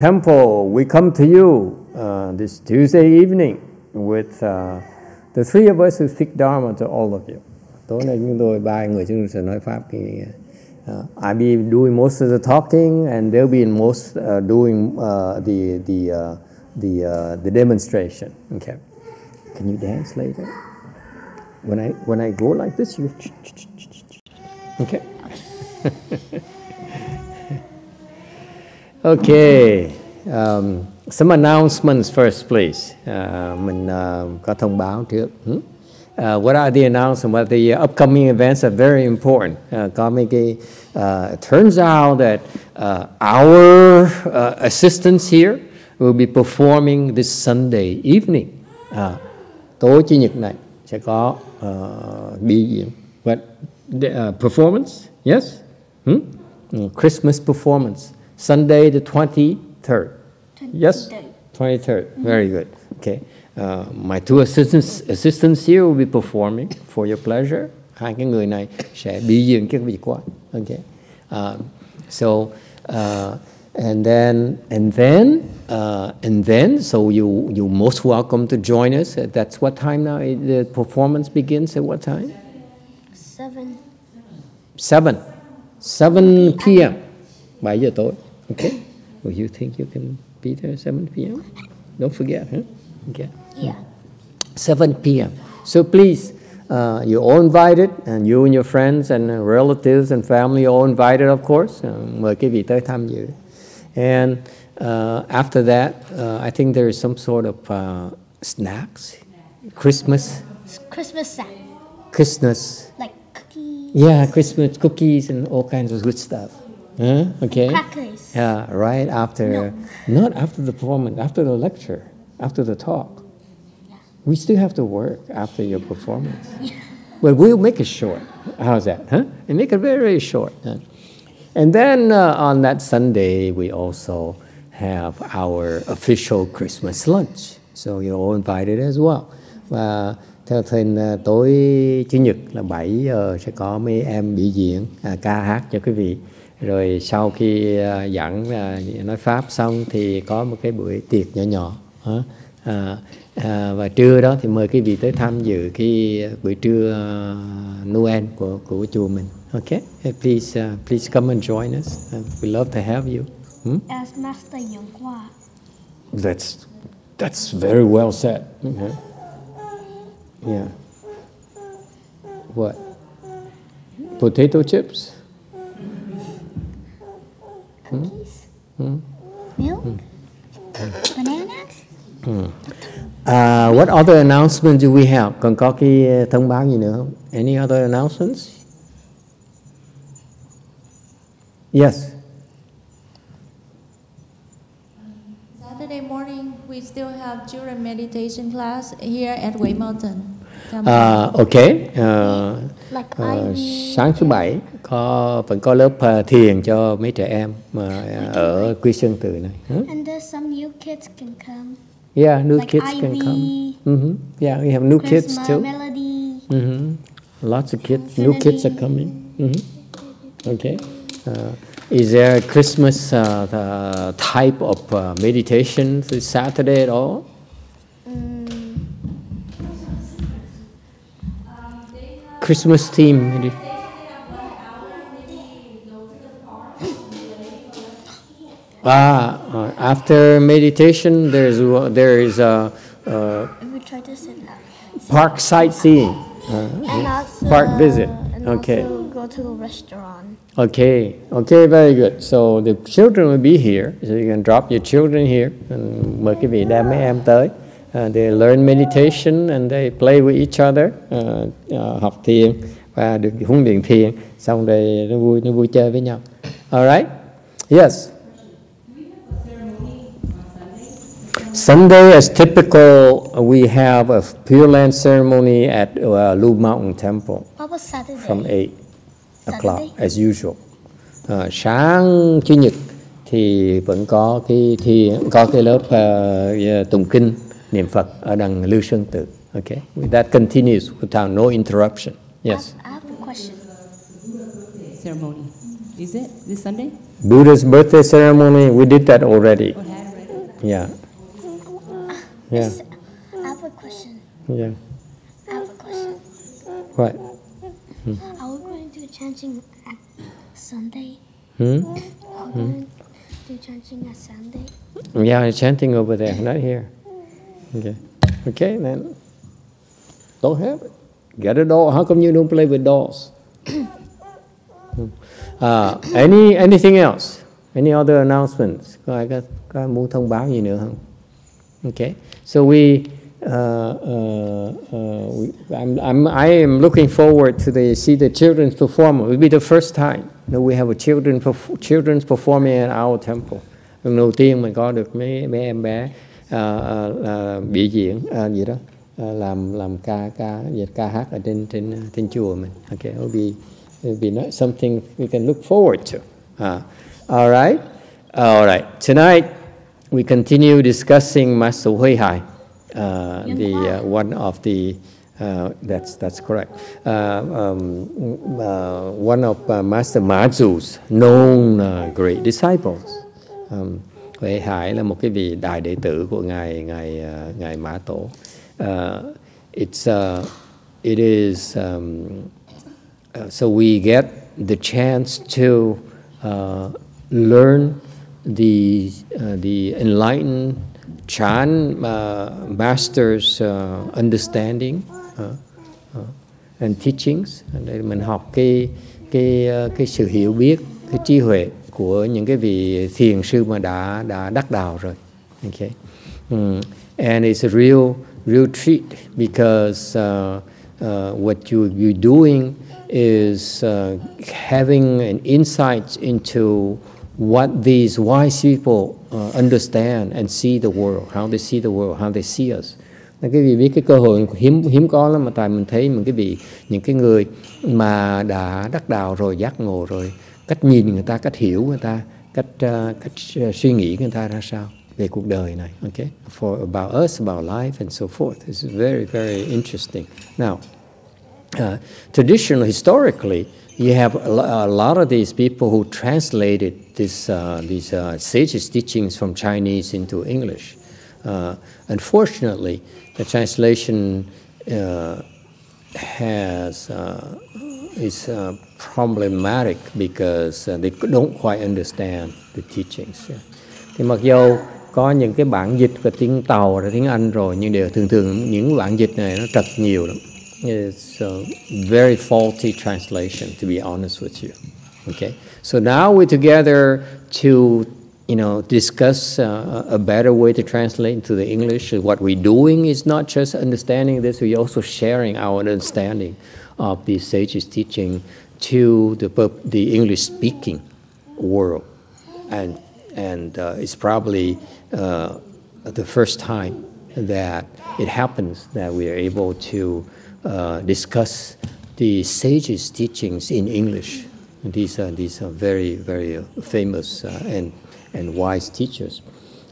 Temple, we come to you uh, this Tuesday evening with uh, the three of us who speak Dharma to all of you. Tối nay chúng tôi ba người chúng tôi sẽ nói pháp thì uh, I'll be doing most of the talking and they'll be most uh, doing uh, the the uh, the uh, the demonstration. Okay. Can you dance later? When I when I go like this, you okay. Okay, um, some announcements first, please. Uh, mình uh, có thông báo trước. Hmm? Uh, what are the announcements? What the upcoming events are very important. Uh, có mấy cái, uh, it turns out that uh, our uh, assistants here will be performing this Sunday evening. Uh, tối chủ nhật này sẽ có uh, biểu diễn. What the, uh, performance? Yes. Hmm? Christmas performance. Sunday the 23rd. Yes? 23rd. Very good. Okay. Uh, my two assistants, assistants here will be performing for your pleasure. Hai cái người này sẽ biểu diễn các vị quan. Okay. Um, so, uh, and then, and then, uh, and then, so you, you most welcome to join us. That's what time now? The performance begins at what time? Seven. 7. 7 p.m. 7 giờ tối. Okay? Well, you think you can be there 7 p.m.? Don't forget, huh? Okay. Yeah. 7 p.m. So please, uh, you're all invited, and you and your friends and uh, relatives and family are all invited, of course. Mời quý vị tới tham dự. And uh, after that, uh, I think there is some sort of uh, snacks, Christmas, It's Christmas sack. Christmas, Like cookies. yeah, Christmas cookies and all kinds of good stuff. Huh? Okay. Crackers. Yeah, right after, not after the performance, after the lecture, after the talk. We still have to work after your performance. But we'll make it short. How's that, huh? And make it very, very short. huh? And then uh, on that Sunday, we also have our official Christmas lunch. So you're all invited as well. Và theo uh, tối Chủ nhật là 7 giờ sẽ có mấy em biểu diễn à, ca hát cho quý vị. Rồi sau khi à, giảng nói pháp xong thì có một cái buổi tiệc nhỏ nhỏ. À, à, và trưa đó thì mời quý vị tới tham dự cái buổi trưa Noel của của chùa mình. Okay, please uh, please come and join us. We love to have you. Hmm? As Master Yung Hua. That's that's very well said. Okay. Yeah. What? Potato chips? Cookies. Milk. Bananas. Uh, what other announcements do we have? Còn có cái uh, thông báo gì nữa không? Any other announcements? Yes. Saturday morning, we still have children meditation class here at Way Mountain. Uh, okay. Uh, Ivy. sáng thứ bảy có vẫn có lớp ờ, thiền cho mấy trẻ em mà ờ, ở Quy Sơn Từ này. Huh? And there's some new kids can come. Yeah, new Like kids can Ivy. come. hmm Yeah, we have new kids Christmas too. Melody. hmm Lots of kids, new kids are coming. hmm Okay. Uh, is there a Christmas uh, the type of uh, meditation this Saturday at all? Christmas theme. maybe? Ah, uh, after meditation, there's wa- there is a, uh we try to sit up. park sightseeing, uh, park visit. And Okay, also go to a restaurant. okay, okay, very good. So the children will be here, so you can drop your children here, and mời quý vị đem mấy em tới. Uh, they learn meditation and they play with each other, uh, uh, học thiền và được huấn luyện thiền. Xong rồi nó vui, nó vui chơi với nhau. All right? Yes. Sunday, as typical, we have a Pure Land ceremony at uh, Lu Mountain Temple from 8 o'clock, as usual. Ờ, sáng Chủ nhật thì vẫn có cái thì có cái lớp uh, tụng kinh niệm Phật ở đằng Lưu Sơn Tự. Okay, that continues without no interruption. Yes. I have a question. ceremony. Is it this Sunday? Buddha's birthday ceremony, we did that already. Or already? Yeah. Yeah. I have a question. Yeah. I have a question. What? Are we going to chanting at Sunday? Hmm? Are we going to chanting at Sunday? Yeah, chanting over there, not here. Okay. Okay, then. Don't have it. Get a doll. How come you don't play with dolls? Uh, any anything else? Any other announcements? Có ai có, muốn thông báo gì nữa không? Okay. So we, uh, uh, uh, I'm, I'm, I am looking forward to the see the children's perform. It will be the first time that we have a children perf- children's performing at our temple. Lần đầu tiên mình có được mấy mấy em bé à, à, biểu diễn à, gì đó à, làm làm ca ca gì ca hát ở trên trên trên chùa mình. Okay, it will be it will be not something we can look forward to. Uh, all right, all right. Tonight we continue discussing Master Hui Hai, uh, the uh, one of the uh, that's that's correct. Uh, um, uh, one of uh, Master Ma Zu's known uh, great disciples. Um, Huệ Hải là một cái vị đại đệ tử của ngài ngài uh, ngài Mã Tổ. Uh, it's uh, it is um, uh, so we get the chance to uh, learn the uh, the enlightened Chan uh, master's uh, understanding uh, uh, and teachings. Đây mình học cái cái cái sự hiểu biết, cái trí huệ của những cái vị thiền sư mà đã đã đắc đạo rồi. Okay. Mm. And it's a real real treat because uh, uh, what you you doing is uh, having an insight into what these wise people uh, understand and see the world, how they see the world, how they see us. Nên cái vị biết cái cơ hội hiếm hiếm có lắm mà tại mình thấy mình cái vị những cái người mà đã đắc đạo rồi giác ngộ rồi cách nhìn người ta cách hiểu người ta cách uh, cách uh, suy nghĩ người ta ra sao về cuộc đời này okay for about us about life and so forth. It's very very interesting. Now uh, traditionally historically you have a, lot of these people who translated this uh, these uh, sages teachings from Chinese into English. Uh, unfortunately the translation uh, has uh, is uh, problematic because uh, they don't quite understand the teachings. yeah. Thì mặc dầu có những cái bản dịch của tiếng Tàu và tiếng Anh rồi nhưng đều thường thường những bản dịch này nó trật nhiều lắm. It's a very faulty translation to be honest with you. Okay, so now we're together to you know discuss uh, a better way to translate into the English. What we're doing is not just understanding this; we're also sharing our understanding of the sages' teaching to the the English-speaking world, and and uh, it's probably uh, the first time that it happens that we are able to uh, discuss the sages' teachings in English. These are these are very very uh, famous uh, and and wise teachers.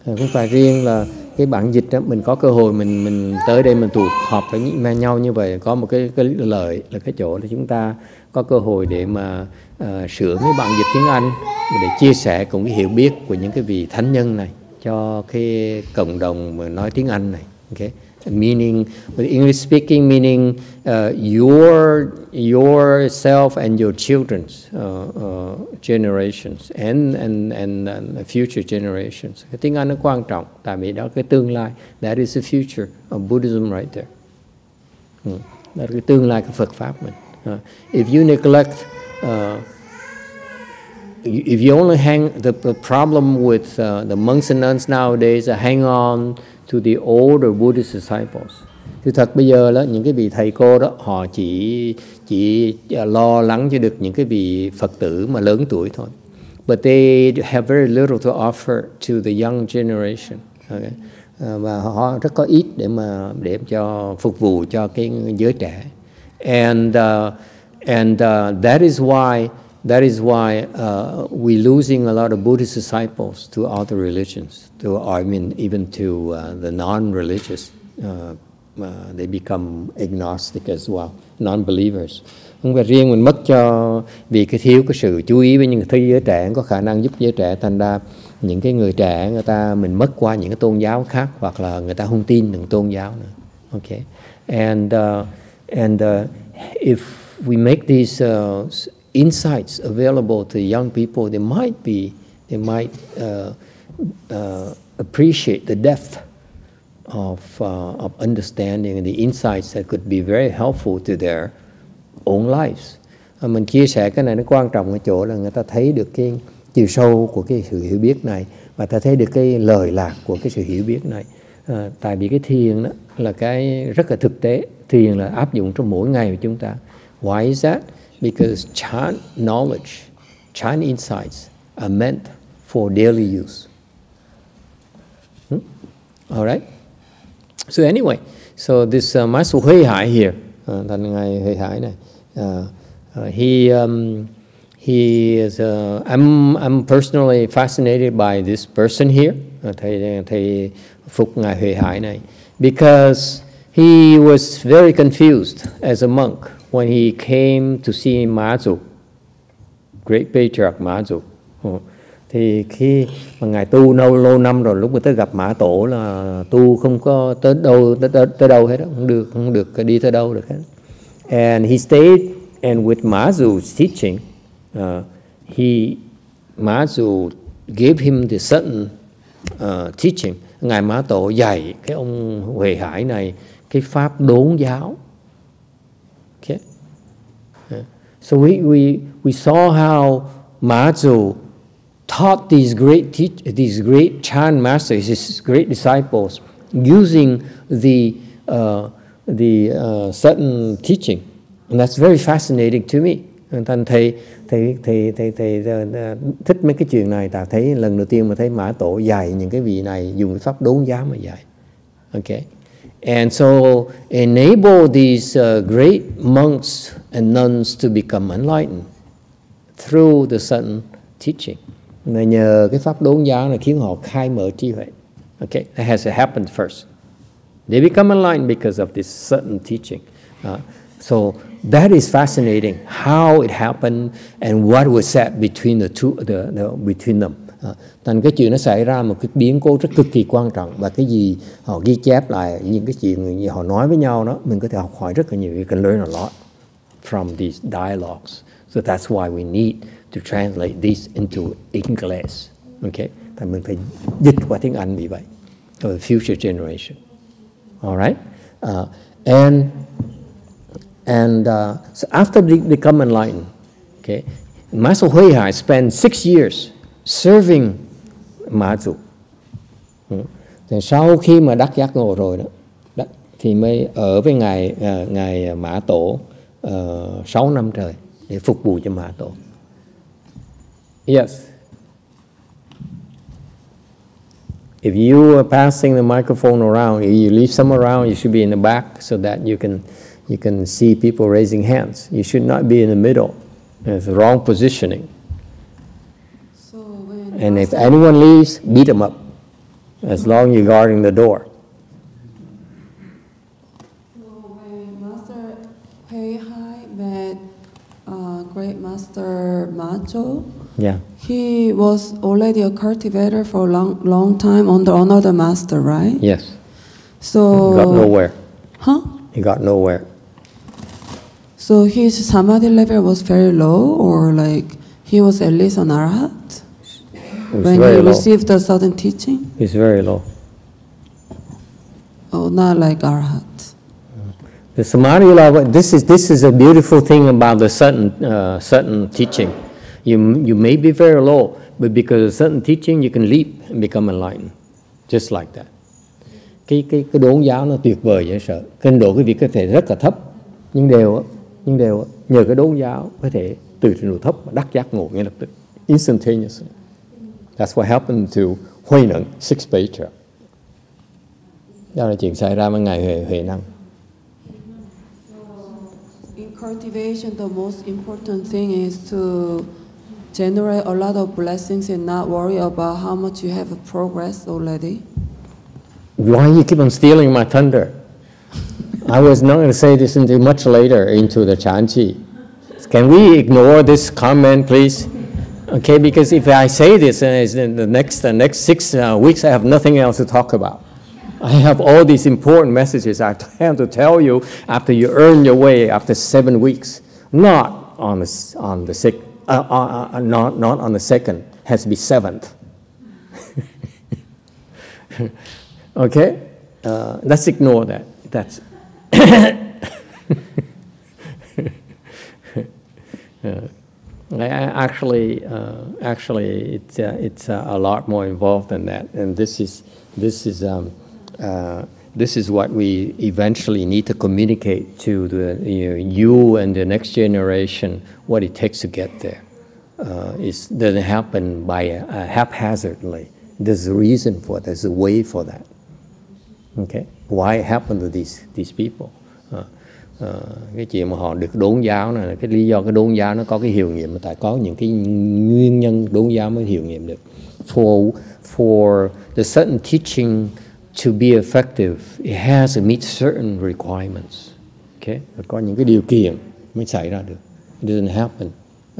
Là cái bản dịch đó, mình có cơ hội mình mình tới đây mình tụ họp với nhau nhau như vậy có một cái cái lợi là cái chỗ là chúng ta có cơ hội để mà uh, sửa cái bản dịch tiếng Anh để chia sẻ cùng cái hiểu biết của những cái vị thánh nhân này cho cái cộng đồng mà nói tiếng Anh này. Okay. Meaning, with English speaking, meaning uh, your yourself and your children's uh, uh, generations and, and, and, and future generations. Cái tiếng Anh nó quan trọng, tại vì đó cái tương lai. That is the future of Buddhism right there. Đó là cái tương lai của Phật Pháp mình. Uh, if you neglect uh, if you only hang the, the problem with uh, the monks and nuns nowadays are hang on to the older Buddhist disciples. Thì thật bây giờ đó những cái vị thầy cô đó họ chỉ chỉ à, lo lắng cho được những cái vị Phật tử mà lớn tuổi thôi. But they have very little to offer to the young generation. Okay. À, và họ rất có ít để mà để cho phục vụ cho cái giới trẻ. And uh, and uh, that is why that is why uh, we're losing a lot of Buddhist disciples to other religions, to I mean even to uh, the non-religious uh, uh, they become agnostic as well, non-believers. Không phải riêng mình mất cho vì cái thiếu cái sự chú ý với những thứ giới trẻ có khả năng giúp giới trẻ thành ra những cái người trẻ người ta mình mất qua những cái tôn giáo khác hoặc là người ta không tin những tôn giáo nữa. Okay. And uh, and uh, if we make these uh, insights available to young people, they might be they might uh, uh, appreciate the depth of uh, of understanding and the insights that could be very helpful to their own lives. À, mình chia sẻ cái này nó quan trọng ở chỗ là người ta thấy được cái chiều sâu của cái sự hiểu biết này và ta thấy được cái lời lạc của cái sự hiểu biết này. À, tại vì cái thiền đó là cái rất là thực tế, thiền là áp dụng trong mỗi ngày của chúng ta. Why is that? Because chant knowledge, chant insights are meant for daily use. Hmm? All right. So anyway, so this uh, Master Huệ Hải here, uh, uh, uh, he um, he is. Uh, I'm I'm personally fascinated by this person here, uh, thầy thầy ngài because he was very confused as a monk when he came to see Mazu, great patriarch Mazu. Ờ, thì khi mà ngài tu lâu lâu năm rồi lúc mà tới gặp mã tổ là tu không có tới đâu tới, tới, tới đâu hết đó. không được không được đi tới đâu được hết and he stayed and with Mazu's teaching uh, he Mazu gave him the certain uh, teaching ngài mã tổ dạy cái ông huệ hải này cái pháp đốn giáo so we we we saw how Mazu taught these great teach, these great Chan masters, his great disciples, using the uh, the uh, certain teaching, and that's very fascinating to me. Thành thầy thầy thầy thầy thầy thích mấy cái chuyện này. Ta thấy lần đầu tiên mà thấy Mã Tổ dạy những cái vị này dùng pháp đốn giá mà dạy. Okay, and so enable these uh, great monks and nuns to become enlightened through the certain teaching. Nhờ cái pháp đốn giáo này khiến họ khai mở trí huệ. Okay, that has happened first. They become enlightened because of this certain teaching. Uh, so that is fascinating how it happened and what was said between the two, the, the between them. À, thành cái chuyện nó xảy ra một cái biến cố rất cực kỳ quan trọng và cái gì họ ghi chép lại những cái chuyện gì họ nói với nhau đó mình có thể học hỏi rất là nhiều. You can learn a lot from these dialogues. So that's why we need to translate this into English. Okay, thành mình phải dịch qua tiếng Anh vì vậy for the future generation. Alright, uh, ờ, and and uh, so after they become enlightened, okay, Master Hui Hai spent six years serving mã chủ Thì sau khi mà đắc giác ngộ rồi đó, đó thì mới ở với ngài uh, ngài Mã Tổ ờ, uh, 6 năm trời để phục vụ cho Mã Tổ. Yes. If you are passing the microphone around, you leave some around, you should be in the back so that you can you can see people raising hands. You should not be in the middle. It's wrong positioning. And if anyone leaves, beat them up. As long as you're guarding the door. So when Master met uh, Great Master Macho, Yeah. he was already a cultivator for a long, long time under another master, right? Yes. So He Got nowhere. Huh? He got nowhere. So his samadhi level was very low, or like he was at least an arhat It was when very he low. received the sudden teaching. It's very low. Oh, not like arhat. The samadhi level. This is this is a beautiful thing about the certain uh, certain teaching. You you may be very low, but because of certain teaching, you can leap and become enlightened, just like that. Cái cái cái đốn giáo nó tuyệt vời dễ sợ. Kinh độ cái việc có thể rất là thấp, nhưng đều á, nhưng đều á, nhờ cái đốn giáo có thể từ trình độ thấp mà đắc giác ngộ ngay lập tức, instantaneously. That's what happened to Năng, six patriarch. Đó là chuyện xảy ra với ngài Huệ Huệ Năng. In cultivation, the most important thing is to generate a lot of blessings and not worry about how much you have progressed already. Why you keep on stealing my thunder? I was not going to say this until much later into the Chanchi. Can we ignore this comment, please? Okay, because if I say this, uh, in the next the next six uh, weeks, I have nothing else to talk about. I have all these important messages I have to tell you after you earn your way after seven weeks, not on the on the sick, uh, uh, uh, not not on the second, has to be seventh. okay, uh, let's ignore that. That's. actually, uh, actually, it's uh, it's uh, a lot more involved than that, and this is this is um, uh, this is what we eventually need to communicate to the you, know, you and the next generation what it takes to get there. Uh, it doesn't happen by haphazardly. There's a reason for it. There's a way for that. Okay, why it happened to these these people? Ờ, cái chuyện mà họ được đốn giáo này cái lý do cái đốn giáo nó có cái hiệu nghiệm mà tại có những cái nguyên nhân đốn giáo mới hiệu nghiệm được. For for the certain teaching to be effective it has to meet certain requirements. Okay có những cái điều kiện mới xảy ra được. It doesn't happen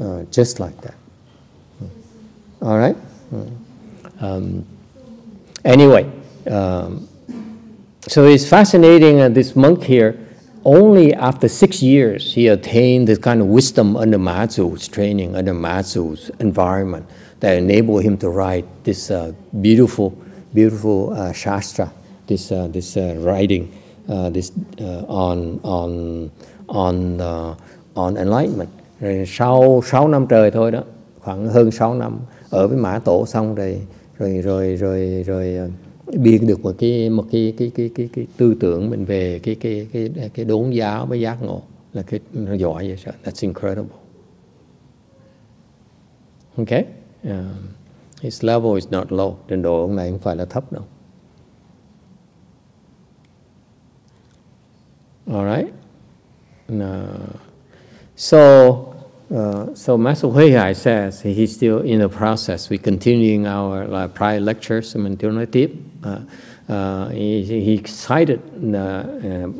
uh, just like that. Ờ. All right? Um, anyway um, so it's fascinating uh, this monk here only after six years he attained this kind of wisdom under Mazu's training, under Mazu's environment that enabled him to write this uh, beautiful, beautiful uh, Shastra, this, uh, this uh, writing uh, this, uh, on, on, on, on enlightenment. Rồi sau 6 năm trời thôi đó, khoảng hơn 6 năm ở với Mã Tổ xong rồi rồi rồi rồi rồi biên được một cái một cái cái cái cái, cái tư tưởng mình về cái cái cái cái đốn giáo với giác ngộ là cái nó giỏi vậy sao that's incredible. Okay uh, his level is not low. Trình độ ông này không phải là thấp đâu. Alright uh, so Uh, so Master Huihai says he's still in the process. We're continuing our uh, prior lectures, mình tiếp nói tiếp. Uh, uh, he, he cited uh,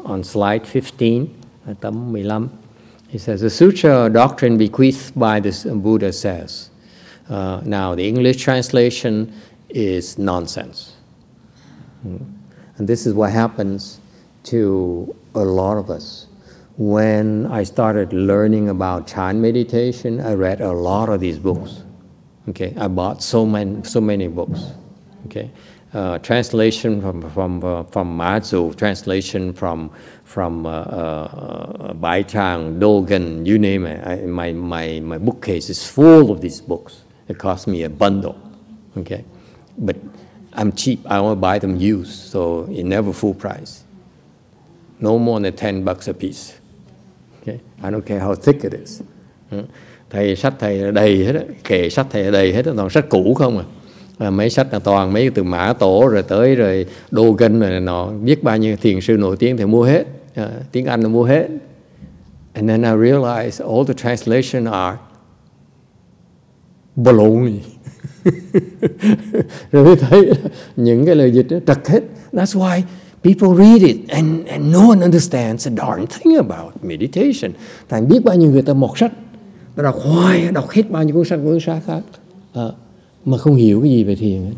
on slide 15, tấm 15. He says, the sutra doctrine bequeathed by this Buddha says. now, the English translation is nonsense. Hmm. And this is what happens to a lot of us when I started learning about Chan meditation, I read a lot of these books. Okay, I bought so many, so many books. Okay, uh, translation from from uh, from Mazu, translation from from uh, uh, Bai Chang, Dogen, you name it. I, my my my bookcase is full of these books. It cost me a bundle. Okay, but I'm cheap. I only buy them used, so it never full price. No more than ten bucks a piece. Okay? I don't care how thick it is. Ừ. Thầy sách thầy đầy hết, kệ sách thầy đầy hết, toàn sách cũ không à. Mấy sách là toàn mấy từ mã tổ rồi tới rồi đô kinh rồi nọ. Biết bao nhiêu thiền sư nổi tiếng thì mua hết. À, tiếng anh là mua hết. And then I realized all the translation are baloney. Rồi mới thấy những cái lời dịch đó trật hết. That's why People read it and, and no one understands a darn thing about meditation. Thành biết bao nhiêu người ta một sách, ta đọc hoài, đọc hết bao nhiêu cuốn sách cuốn sách khác, uh, mà không hiểu cái gì về thiền.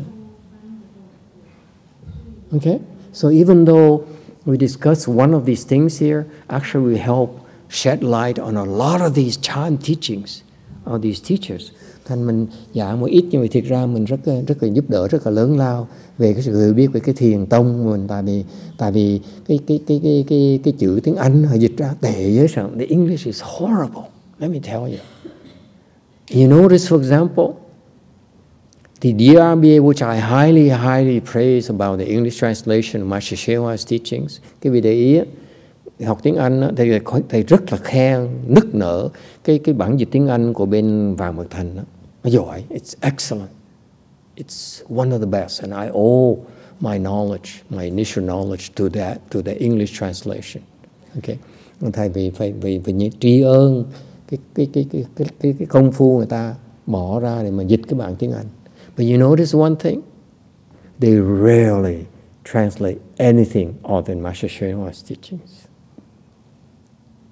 Okay? So even though we discuss one of these things here, actually we help shed light on a lot of these Chan teachings of these teachers. Thành mình dạ, giảng một ít nhưng mà thiệt ra mình rất rất là giúp đỡ rất là lớn lao về cái sự hiểu biết về cái thiền tông mình tại vì tại vì cái cái cái cái cái cái chữ tiếng Anh họ dịch ra tệ với rằng the English is horrible let me tell you you notice for example the DRBA which I highly highly praise about the English translation of Master Shewa's teachings cái vị để ý học tiếng Anh thì thầy rất là khen nức nở cái cái bản dịch tiếng Anh của bên Vàng Mật Thành đó. nó giỏi it's excellent it's one of the best, and I owe my knowledge, my initial knowledge to that, to the English translation. Okay, thầy vì phải vì vì tri ơn cái cái cái cái cái, cái công phu người ta bỏ ra để mà dịch cái bản tiếng Anh. But you notice one thing, they rarely translate anything other than Master Srinivas teachings.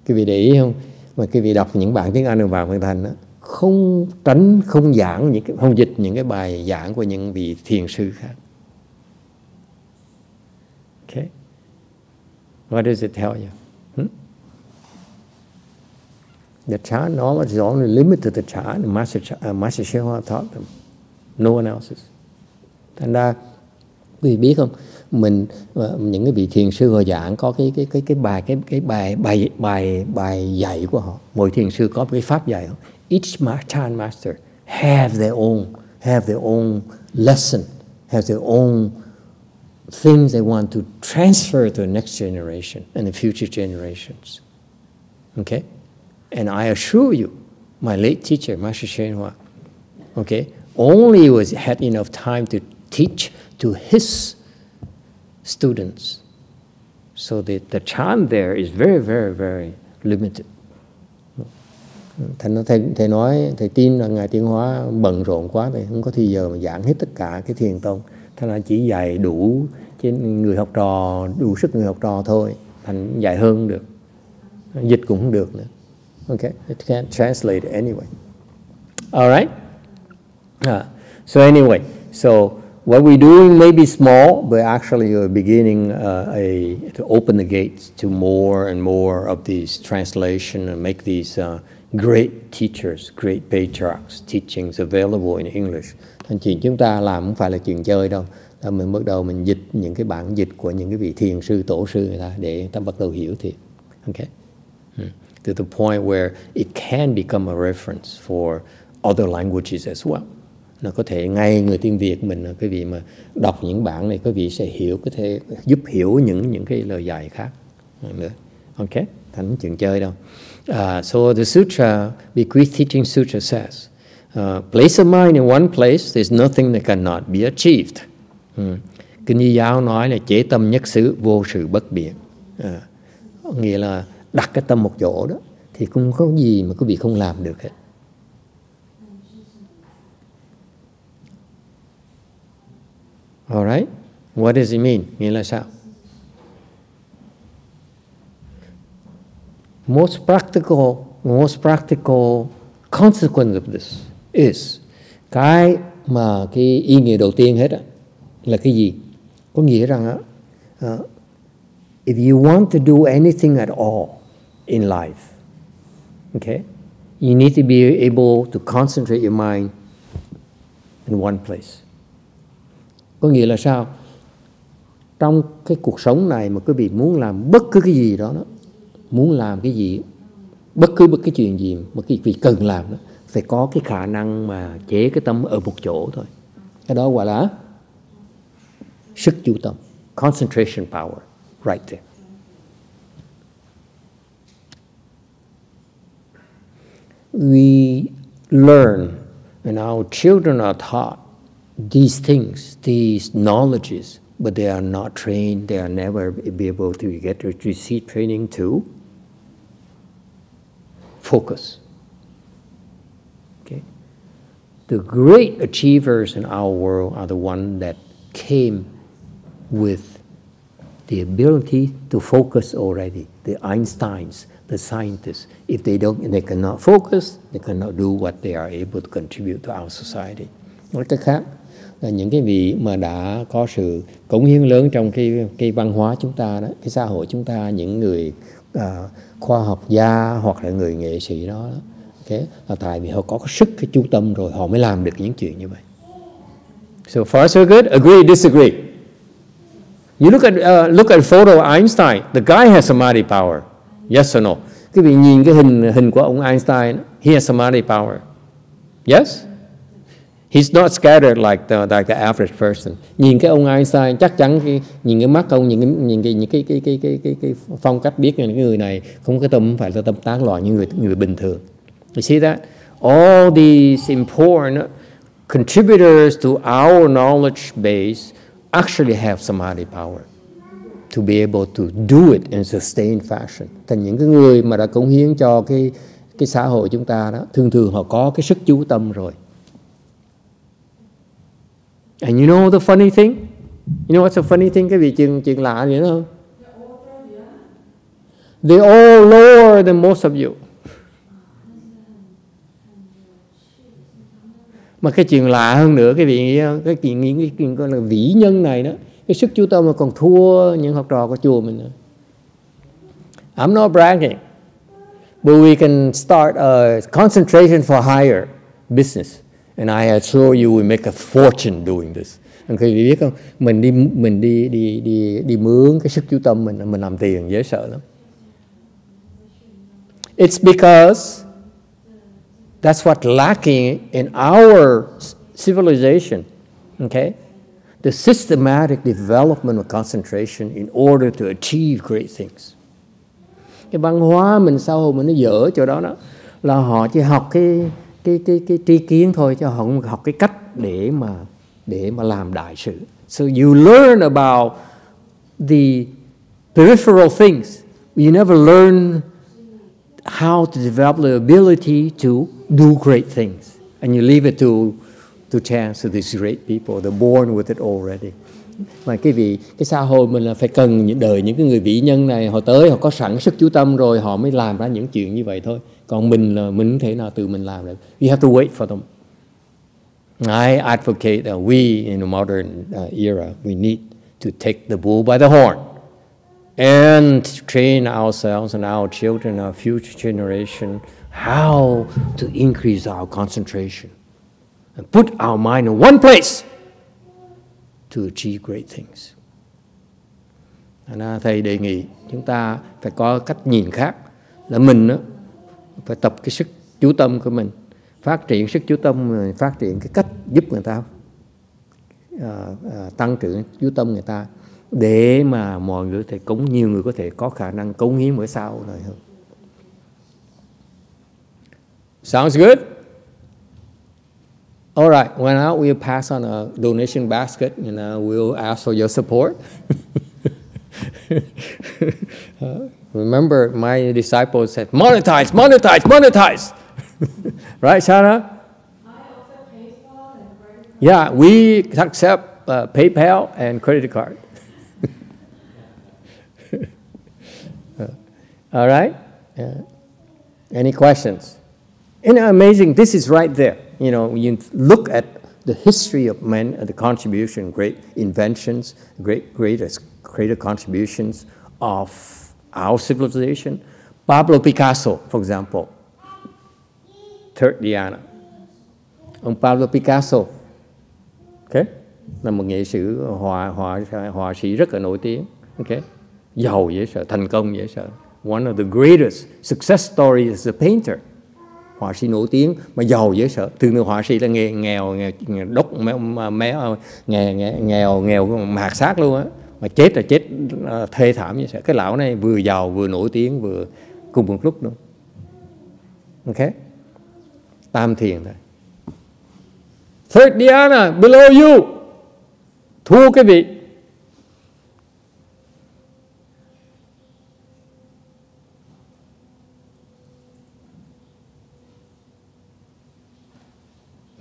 quý vị để ý không mà quý vị đọc những bản tiếng Anh và bản thành đó không tránh không giảng những cái không dịch những cái bài giảng của những vị thiền sư khác okay what does it tell you hmm? the Chan, knowledge is only limited to the Chan. master uh, master Shehu taught them no one else's thành ra quý vị biết không? Mình ờ, những cái vị thiền sư họ giảng có cái cái cái cái bài cái cái bài bài bài bài dạy của họ. Mỗi thiền sư có cái pháp dạy each chan master have their own have their own lesson have their own things they want to transfer to the next generation and the future generations. Okay? And I assure you my late teacher Master Shenhua, okay only was had enough time to teach to his students. So the, the chant there is very, very, very limited. Thầy, thầy, thầy nói, thầy tin là Ngài Tiến Hóa bận rộn quá, thầy không có thời giờ mà giảng hết tất cả cái thiền tông. Thành là chỉ dạy đủ trên người học trò, đủ sức người học trò thôi. Thành dạy hơn được. Dịch cũng không được nữa. Okay, it can't translate anyway. All right? Uh, so anyway, so what we're doing may be small, but actually we're beginning uh, a, to open the gates to more and more of these translation and make these uh, great teachers, great patriarchs teachings available in English. Thành chuyện chúng ta làm không phải là chuyện chơi đâu. Là mình bắt đầu mình dịch những cái bản dịch của những cái vị thiền sư, tổ sư người ta để người ta bắt đầu hiểu thì. Okay. Hmm. To the point where it can become a reference for other languages as well nó có thể ngay người tiếng Việt mình cái vị mà đọc những bản này quý vị sẽ hiểu có thể giúp hiểu những những cái lời dạy khác. Nữa ok thành chuyện chơi đâu. Uh, so the sutra bequeath teaching sutra says uh, place of mind in one place there's nothing that cannot be achieved. Hmm. kinh di giáo nói là chế tâm nhất xứ vô sự bất biện uh, à, nghĩa là đặt cái tâm một chỗ đó thì không có gì mà quý vị không làm được hết. All right? What does it mean? Nghĩa sao? Most practical, most practical consequence of this is cái mà cái ý nghĩa đầu tiên hết á, là cái gì? Có nghĩa rằng á, uh, if you want to do anything at all in life, okay, you need to be able to concentrate your mind in one place. Có nghĩa là sao? Trong cái cuộc sống này mà quý vị muốn làm bất cứ cái gì đó, đó muốn làm cái gì bất cứ bất cái chuyện gì mà quý vị cần làm đó phải có cái khả năng mà chế cái tâm ở một chỗ thôi. Cái đó gọi là sức chú tâm concentration power right there. We learn and our children are taught these things, these knowledges, but they are not trained, they are never be able to get to receive training to focus. Okay? The great achievers in our world are the ones that came with the ability to focus already. The Einsteins, the scientists, if they don't, they cannot focus, they cannot do what they are able to contribute to our society. Nói cách khác, là những cái vị mà đã có sự cống hiến lớn trong cái cái văn hóa chúng ta đó cái xã hội chúng ta những người uh, khoa học gia hoặc là người nghệ sĩ đó, đó okay, là tại vì họ có cái sức cái chú tâm rồi họ mới làm được những chuyện như vậy. So far so good. Agree disagree. You look at uh, look at photo of Einstein. The guy has samadhi power. Yes or no? Quý vị nhìn cái hình hình của ông Einstein he has samadhi power. Yes? He's not scattered like the, like the average person. Nhìn cái ông Einstein chắc chắn cái, nhìn cái mắt ông nhìn cái nhìn cái những cái cái cái cái cái, cái phong cách biết cái người này không có cái tâm phải là tâm tán loạn như người người bình thường. You see that? All these important contributors to our knowledge base actually have samadhi power to be able to do it in sustained fashion. Thành những cái người mà đã cống hiến cho cái cái xã hội chúng ta đó, thường thường họ có cái sức chú tâm rồi. And you know the funny thing? You know what's the funny thing? Cái vị chuyện chuyện lạ vậy đó không? All lower than most of you. Mà cái chuyện lạ hơn nữa cái vị cái chuyện những cái chuyện gọi là vĩ nhân này đó, cái sức chú tâm mà còn thua những học trò của chùa mình nữa. I'm not bragging, but we can start a concentration for higher business, and I assure you we make a fortune doing this. Anh khi biết không, mình đi mình đi đi đi đi mướn cái sức chú tâm mình mình làm tiền dễ sợ lắm. It's because that's what lacking in our civilization. Okay? The systematic development of concentration in order to achieve great things. Cái văn hóa mình sau mình nó dở chỗ đó đó là họ chỉ học cái cái cái cái tri kiến thôi, chứ họ không học cái cách để mà để mà làm đại sự. So you learn about the peripheral things. You never learn how to develop the ability to do great things. And you leave it to to chance to these great people. They're born with it already. Mà cái vị, cái xã hội mình là phải cần những đời, những cái người vĩ nhân này, họ tới, họ có sẵn sức chú tâm rồi, họ mới làm ra những chuyện như vậy thôi. Còn mình là mình thế nào tự mình làm được. You have to wait for them. I advocate that we in the modern uh, era we need to take the bull by the horn and train ourselves and our children, our future generation, how to increase our concentration and put our mind in one place to achieve great things. Nên thầy đề nghị chúng ta phải có cách nhìn khác là mình đó, phải tập cái sức chú tâm của mình phát triển sức chú tâm phát triển cái cách giúp người ta à, à, tăng trưởng chú tâm người ta để mà mọi người có thể cống nhiều người có thể có khả năng cống hiến bữa sau này hơn. Sounds good? All right, well now we'll pass on a donation basket and know we'll ask for your support. Uh, remember, my disciples said, monetize, monetize, monetize. right, Shana? Yeah, we accept uh, PayPal and credit card. All right? Yeah. Any questions? It amazing? This is right there. You know, you look at the history of men, uh, the contribution, great inventions, great, greatest, greater contributions of our civilization. Pablo Picasso, for example, third Diana. Ông Pablo Picasso, okay, là một nghệ sĩ họa họa họa sĩ rất là nổi tiếng, okay, giàu dễ sợ, thành công dễ sợ. One of the greatest success stories as a painter. Họa sĩ nổi tiếng mà giàu dễ sợ. Thường thường họa sĩ là nghèo nghèo, nghèo đốc mé, mé, nghèo, nghèo nghèo nghèo mạt xác luôn á. Mà chết là chết thê thảm như thế, Cái lão này vừa giàu vừa nổi tiếng vừa cùng một lúc luôn. Ok? Tam thiền thôi. Third Diana, below you. Thua cái vị.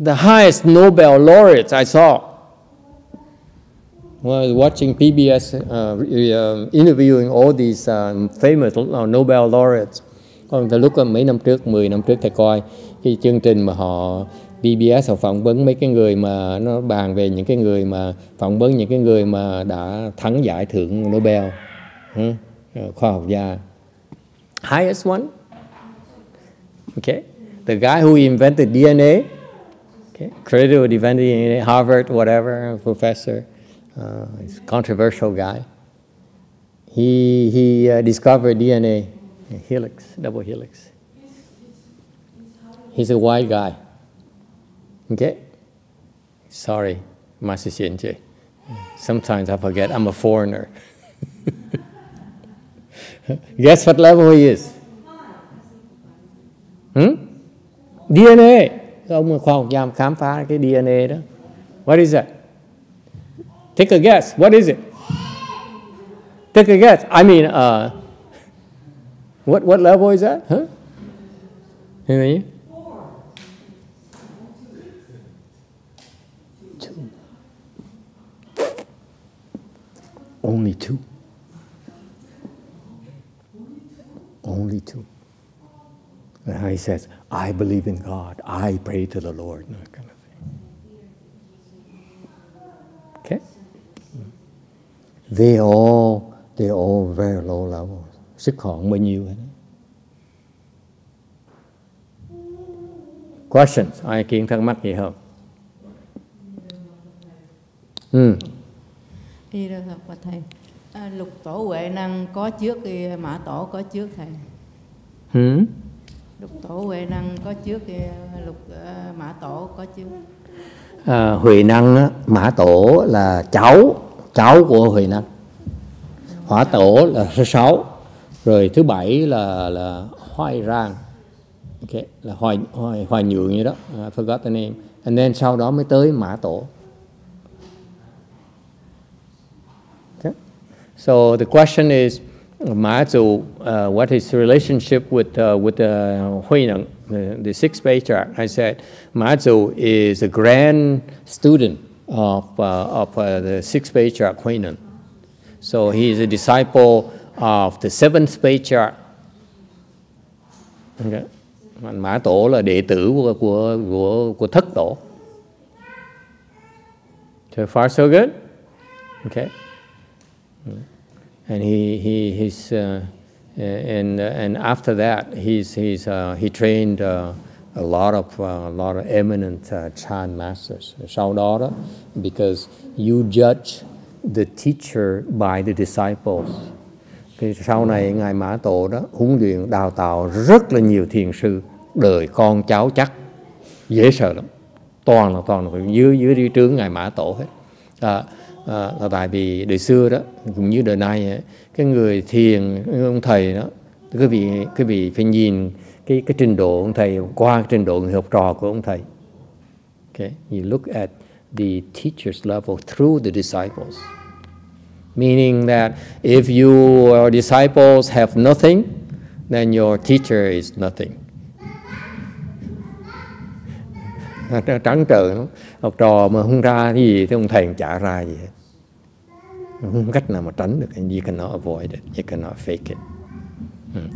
The highest Nobel laureates I saw was watching PBS uh, um, interviewing all these um, uh, famous Nobel laureates. Còn từ lúc mấy năm trước, 10 năm trước thầy coi. Cái chương trình mà họ PBS họ phỏng vấn mấy cái người mà nó bàn về những cái người mà phỏng vấn những cái người mà đã thắng giải thưởng Nobel. Ờ, khoa học gia. Highest one? Okay the guy who invented DNA okay created invented DNA Harvard whatever professor. Uh, he's a controversial guy he he uh, discovered DNA helix double helix he's a white guy Okay? Sorry, Master Xianjie. Sometimes I forget I'm a foreigner. Guess what level he is? Hmm? DNA. Ông khoa học gia khám phá cái DNA đó. What is that? Take a guess. What is it? Take a guess. I mean, uh, what what level is that? Huh? You know? Only two. only two. And he says, I believe in God. I pray to the Lord. They all, they all very low level. Sức họ không bao nhiêu hết. Questions? Ai kiến thắc mắc gì không? Ừ. Đi rồi thật và thầy. À, lục tổ huệ năng có trước thì mã tổ có trước thầy. Ừ. Lục tổ huệ năng có trước thì lục à, mã tổ có trước. À, Huệ Năng á, Mã Tổ là cháu cháu của Huệ Năng Hỏa Tổ là số sáu rồi thứ bảy là là Hoài Rang okay. là Hoài Hoài Hoài Nhượng như đó I forgot the name and then sau đó mới tới Mã Tổ okay. so the question is Ma Zu, uh, what is the relationship with uh, with uh, Hui Neng, the, the sixth patriarch? I said Ma Zu is a grand student of uh, of uh, the sixth patriarch Hui So he is a disciple of the seventh patriarch. Okay. Mã Tổ là đệ tử của của của, của thất tổ. So far so good. Okay. and he he he's uh, and and after that he's he's uh, he trained uh, a lot of uh, a lot of eminent uh, Chan masters. Sau đó đó, because you judge the teacher by the disciples. Thì sau này ngài Mã Tổ đó huấn luyện đào tạo rất là nhiều thiền sư đời con cháu chắc dễ sợ lắm toàn là toàn là dưới dưới đi trướng ngài Mã Tổ hết à, à, là tại vì đời xưa đó cũng như đời nay cái người thiền ông thầy đó quý vị quý vị phải nhìn cái cái trình độ ông thầy, qua cái trình độ người học trò của ông thầy. Okay? You look at the teacher's level through the disciples. Meaning that if your disciples have nothing, then your teacher is nothing. Trắng trợn học trò mà không ra cái gì, thì ông thầy chả ra gì hết. Không cách nào mà tránh được. And you cannot avoid it. You cannot fake it.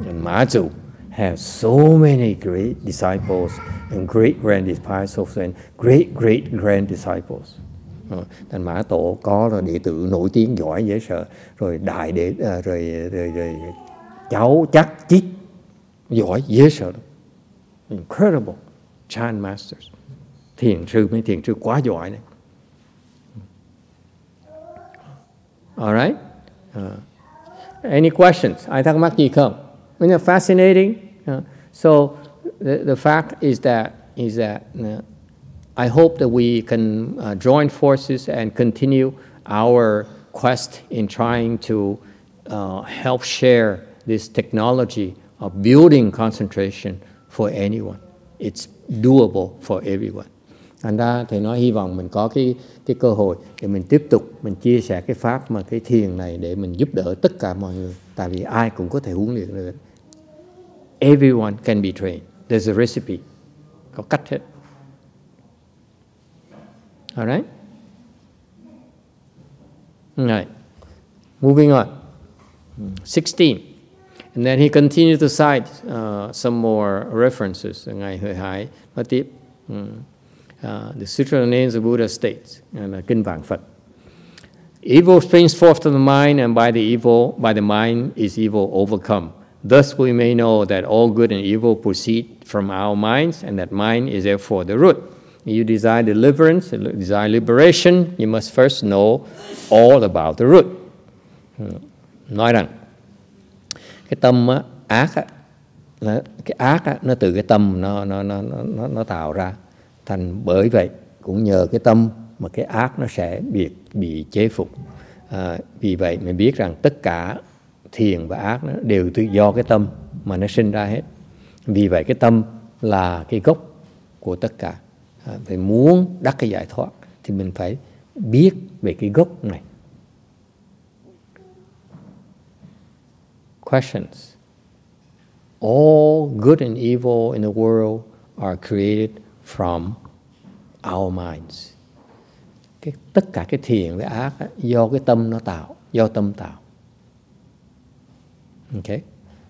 And Ma Zu have so many great disciples and great grand disciples and great great grand disciples ờ, thành mã tổ có là đệ tử nổi tiếng giỏi dễ sợ rồi đại đệ rồi, rồi, rồi, rồi cháu chắc chít giỏi dễ sợ incredible Chan masters thiền sư mấy thiền sư quá giỏi này All right? Uh, any questions? Ai thắc mắc gì không? Isn't it fascinating? Uh, so the, the fact is that is that uh, I hope that we can uh, join forces and continue our quest in trying to uh, help share this technology of building concentration for anyone. It's doable for everyone. thành ra thầy nói hy vọng mình có cái cái cơ hội để mình tiếp tục mình chia sẻ cái pháp mà cái thiền này để mình giúp đỡ tất cả mọi người tại vì ai cũng có thể huấn luyện được everyone can be trained. There's a recipe. Có cách hết alright right? Moving on. 16 and then he continued to cite uh, some more references tiếp um, uh, the Sutra names the Buddha states, and Kinh Vạn. Evil springs forth from the mind, and by the evil, by the mind is evil overcome. Thus we may know that all good and evil proceed from our minds, and that mind is therefore the root. You desire deliverance, desire liberation, you must first know all about the root. Hmm. Nói rằng cái tâm á, ác á, cái ác á, nó từ cái tâm nó nó nó nó nó tạo ra thành bởi vậy cũng nhờ cái tâm mà cái ác nó sẽ bị bị chế phục à, vì vậy mình biết rằng tất cả thiền và ác nó đều tự do cái tâm mà nó sinh ra hết vì vậy cái tâm là cái gốc của tất cả à, phải muốn đắc cái giải thoát thì mình phải biết về cái gốc này questions all good and evil in the world are created from our minds. Cái, tất cả cái thiện với ác đó, do cái tâm nó tạo, do tâm tạo. Okay?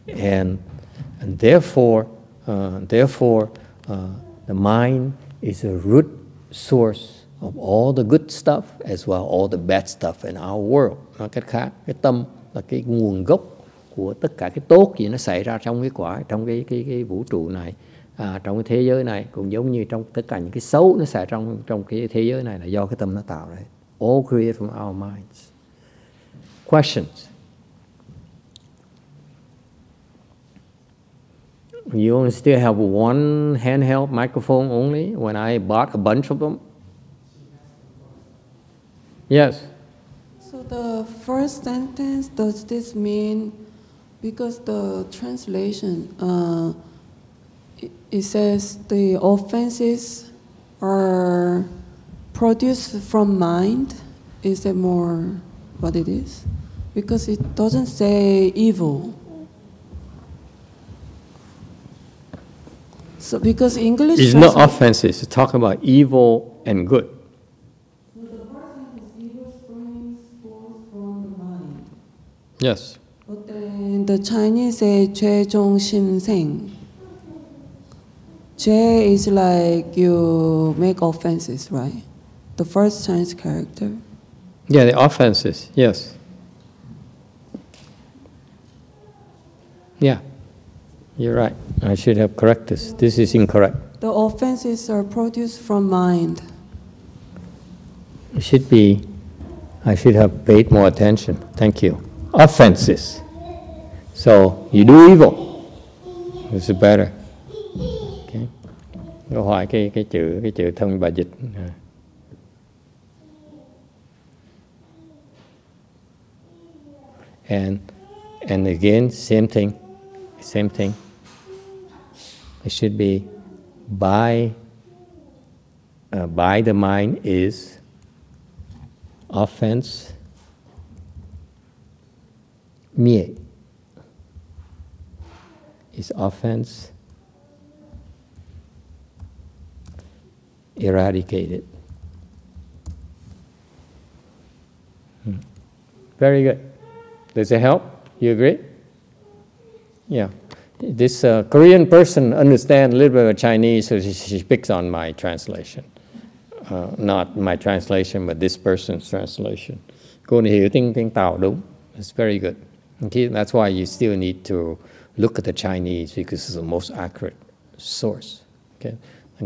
And And therefore, uh, therefore, uh, the mind is a root source of all the good stuff as well all the bad stuff in our world. Nói cách khác, cái tâm là cái nguồn gốc của tất cả cái tốt gì nó xảy ra trong cái quả trong cái cái cái vũ trụ này à, trong cái thế giới này cũng giống như trong tất cả những cái xấu nó xảy ra trong trong cái thế giới này là do cái tâm nó tạo ra all created from our minds questions You only still have one handheld microphone only when I bought a bunch of them? Yes. So the first sentence, does this mean, because the translation, uh, it, it says the offenses are produced from mind. Is that more what it is? Because it doesn't say evil. So because English It's not translation- offenses, it's talking about evil and good. Yes. But then the Chinese say 죄中心생. 죄 is like you make offenses, right? The first Chinese character. Yeah, the offenses, yes. Yeah, you're right. I should have corrected this. This is incorrect. The offenses are produced from mind. It should be, I should have paid more attention. Thank you. Offenses. So you do evil. This is better. Okay. Câu hỏi cái cái chữ cái chữ thân bà dịch. À. And and again same thing. Same thing. It should be by uh, by the mind is offense mie is offense eradicated. Hmm. Very good. Does it help? You agree? Yeah. This uh, Korean person understands a little bit of Chinese, so she, she picks on my translation. Uh, not my translation, but this person's translation. Cô hiểu tiếng, tiếng Tàu đúng. It's very good. Okay, that's why you still need to look at the Chinese because it's the most accurate source. Okay.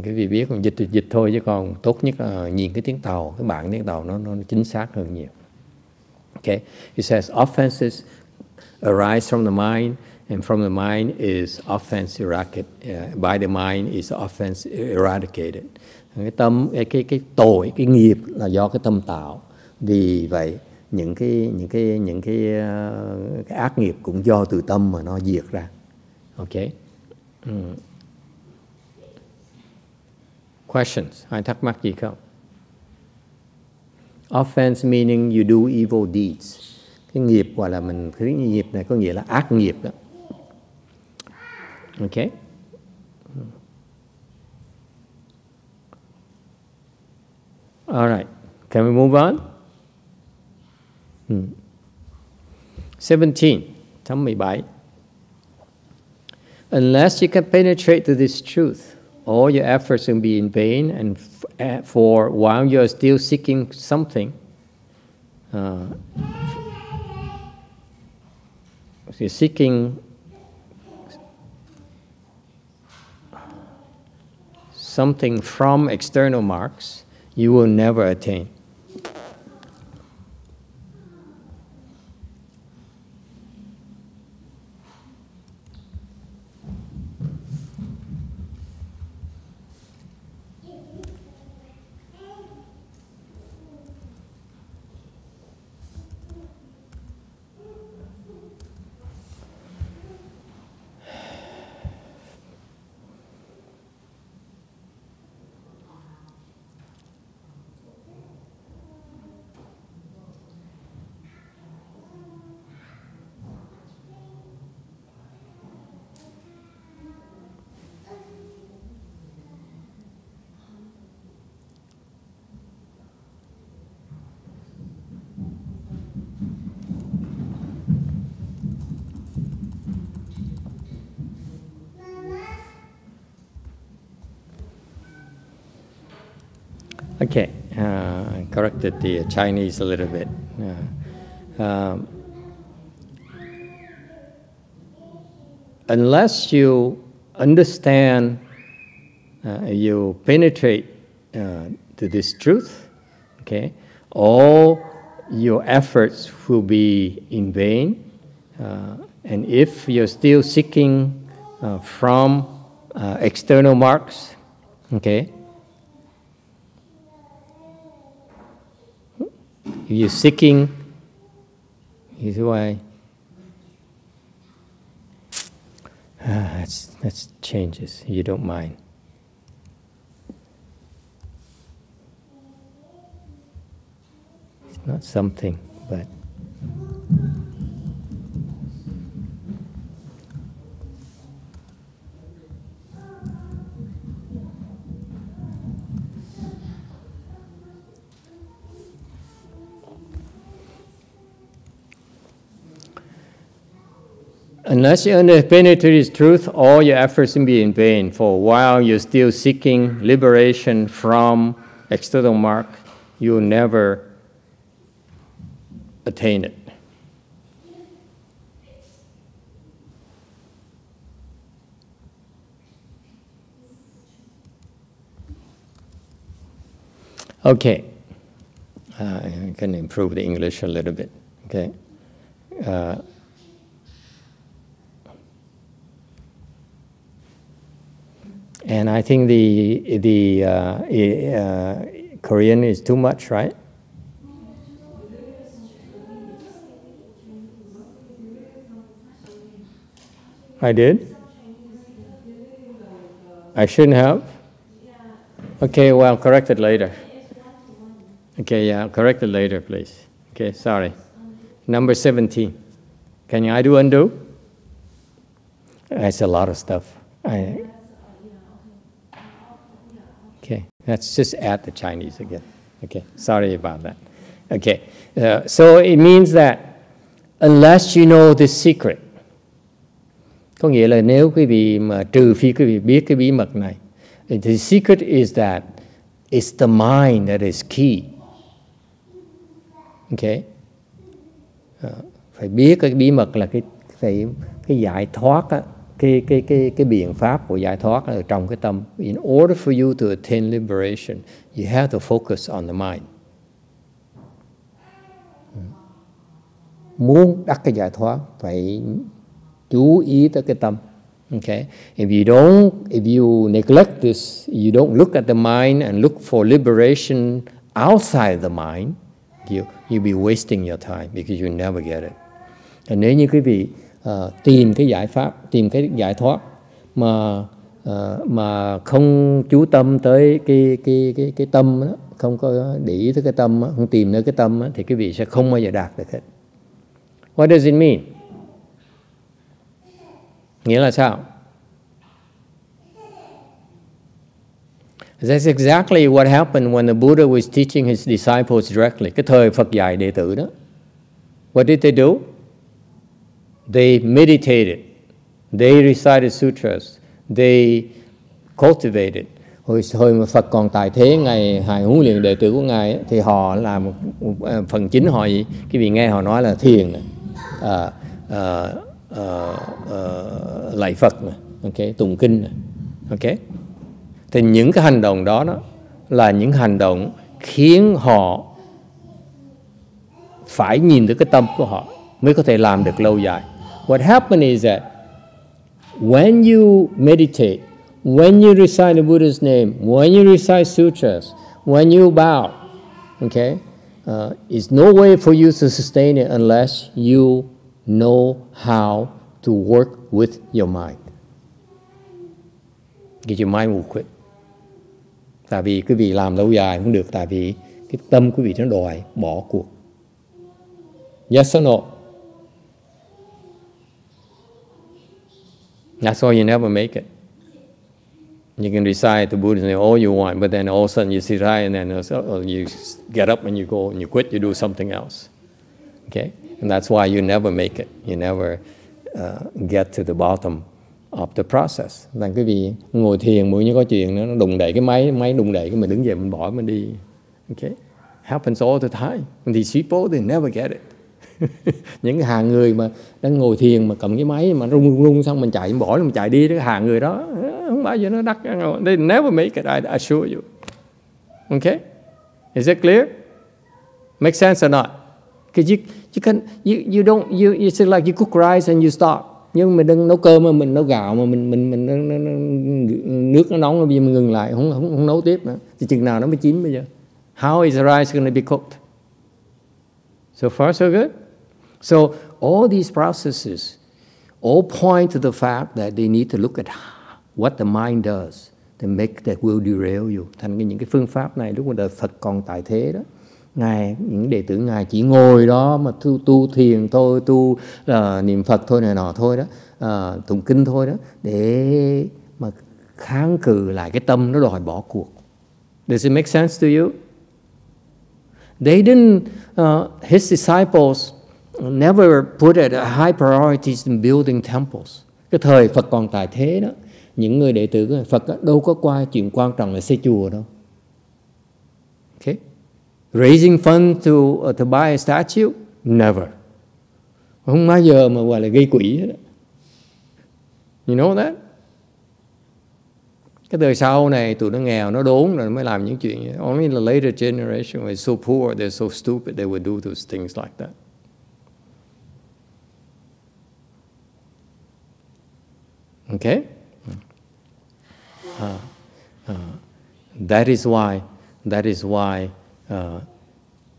Cái vị biết còn dịch thì dịch thôi chứ còn tốt nhất là nhìn cái tiếng Tàu, cái bản tiếng Tàu nó, nó chính xác hơn nhiều. Okay, it says offenses arise from the mind, and from the mind is offense eradicated. Uh, by the mind is offense eradicated. Cái tâm, cái cái cái tội, cái nghiệp là do cái tâm tạo. Vì vậy những cái những cái những cái, uh, cái ác nghiệp cũng do từ tâm mà nó diệt ra. Okay. Mm. Questions? Ai thắc mắc gì không? Offense meaning you do evil deeds. Cái nghiệp gọi là mình cái nghiệp này có nghĩa là ác nghiệp đó. Okay? All right. Can we move on? Hmm. 17. Tháng 17. Unless you can penetrate to this truth, all your efforts will be in vain, and uh, for while you are still seeking something, uh, you're seeking something from external marks, you will never attain. Corrected the Chinese a little bit. Um, unless you understand, uh, you penetrate uh, to this truth, okay, all your efforts will be in vain. Uh, and if you're still seeking uh, from uh, external marks, okay, if you're seeking, is why. Ah, that's, that's changes. You don't mind. It's not something, but Unless you penetrate this truth, all your efforts will be in vain. For while, you're still seeking liberation from external mark. You'll never attain it. Okay, uh, I can improve the English a little bit. Okay. Uh, and I think the the uh, uh, Korean is too much, right? I did. I shouldn't have. Okay, well, correct it later. Okay, yeah, correct it later, please. Okay, sorry. Number 17. Can I do undo? That's a lot of stuff. I, let's just add the Chinese again. Okay, sorry about that. Okay, uh, so it means that unless you know this secret, có nghĩa là nếu quý vị mà trừ phi quý vị biết cái bí mật này, the secret is that it's the mind that is key. Okay, uh, phải biết cái bí mật là cái phải cái giải thoát á, cái cái cái cái biện pháp của giải thoát là trong cái tâm. In order for you to attain liberation, you have to focus on the mind. Ừ. Muốn đắc cái giải thoát phải chú ý tới cái tâm. Okay? If you don't, if you neglect this, you don't look at the mind and look for liberation outside the mind, you you'll be wasting your time because you never get it. Và nếu như quý vị uh, tìm cái giải pháp, tìm cái giải thoát mà uh, mà không chú tâm tới cái cái cái cái tâm đó, không có để ý tới cái tâm, đó, không tìm tới cái tâm đó, thì quý vị sẽ không bao giờ đạt được hết. What does it mean? Nghĩa là sao? That's exactly what happened when the Buddha was teaching his disciples directly. Cái thời Phật dạy đệ tử đó. What did they do? They meditated. They recited sutras. They cultivated. Hồi, hồi mà Phật còn tại thế, Ngài Hài huấn luyện đệ tử của Ngài thì họ làm một, một, một, phần chính họ gì? Cái vị nghe họ nói là thiền này. À, à, à, à, lạy Phật này. ok, tụng kinh này. ok. thì những cái hành động đó, đó là những hành động khiến họ phải nhìn tới cái tâm của họ mới có thể làm được lâu dài. What happened is that when you meditate, when you recite the Buddha's name, when you recite sutras, when you bow, okay, uh, it's no way for you to sustain it unless you know how to work with your mind. Because your mind will quit tại vì quý vị làm lâu dài không được tại vì cái tâm quý vị nó đòi bỏ cuộc. Yes or no that's why you never make it you can recite the Buddhism all you want but then all of a sudden you sit high and then you get up and you go and you quit you do something else okay and that's why you never make it you never uh, get to the bottom of the process rằng quý vị ngồi thiền mỗi như có chuyện nó đùng đẩy cái máy máy đùng đẩy cái mình đứng dậy mình bỏ mình đi Okay? Happens all the time. And these people, they never get it. những cái hàng người mà đang ngồi thiền mà cầm cái máy mà rung rung rung xong mình chạy mình bỏ mình chạy đi cái hàng người đó. Ờ, không bao giờ nó đắc they never make it I assure you. Okay is it clear? Make sense or not? Because you you can you you don't you it's like you cook rice and you stop. Nhưng mình đừng nấu cơm mà mình nấu gạo mà mình mình mình, mình, nước nó nóng bây giờ mình ngừng lại không không, không nấu tiếp nữa. Thì chừng nào nó mới chín bây giờ? How is the rice going to be cooked? So far so good? So all these processes all point to the fact that they need to look at what the mind does to make that will derail you. Thành những cái phương pháp này lúc mà đời Phật còn tại thế đó ngài những đệ tử ngài chỉ ngồi đó mà tu, tu thiền thôi tu uh, niệm phật thôi này nọ thôi đó uh, tụng kinh thôi đó để mà kháng cự lại cái tâm nó đòi bỏ cuộc. Does it make sense to you? They didn't uh, his disciples never put it a high priorities in building temples cái thời phật còn tại thế đó những người đệ tử của phật đó, đâu có qua chuyện quan trọng là xây chùa đâu okay Raising fund to, uh, to buy a statue? Never. Không bao giờ mà gọi là gây quỹ hết. You know that? Cái đời sau này tụi nó nghèo, nó đốn rồi mới làm những chuyện Only the later generation was so poor, they're so stupid, they would do those things like that. Okay? Uh, uh, that is why, that is why uh,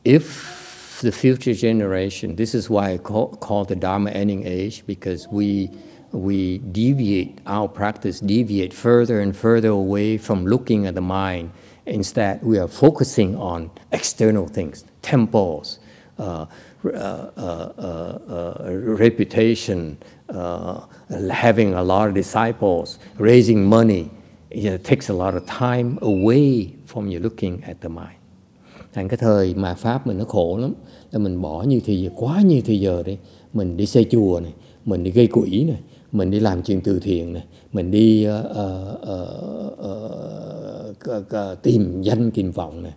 if the future generation, this is why I call, call the Dharma ending age, because we, we deviate, our practice deviate further and further away from looking at the mind. Instead, we are focusing on external things, temples, uh, uh, uh, uh reputation, uh, having a lot of disciples, raising money. It takes a lot of time away from you looking at the mind. thành cái thời mà pháp mình nó khổ lắm là mình bỏ như thời giờ quá như thời giờ đi mình đi xây chùa này mình đi gây quỹ này mình đi làm chuyện từ thiện này mình đi uh, uh, uh, tìm danh tìm vọng này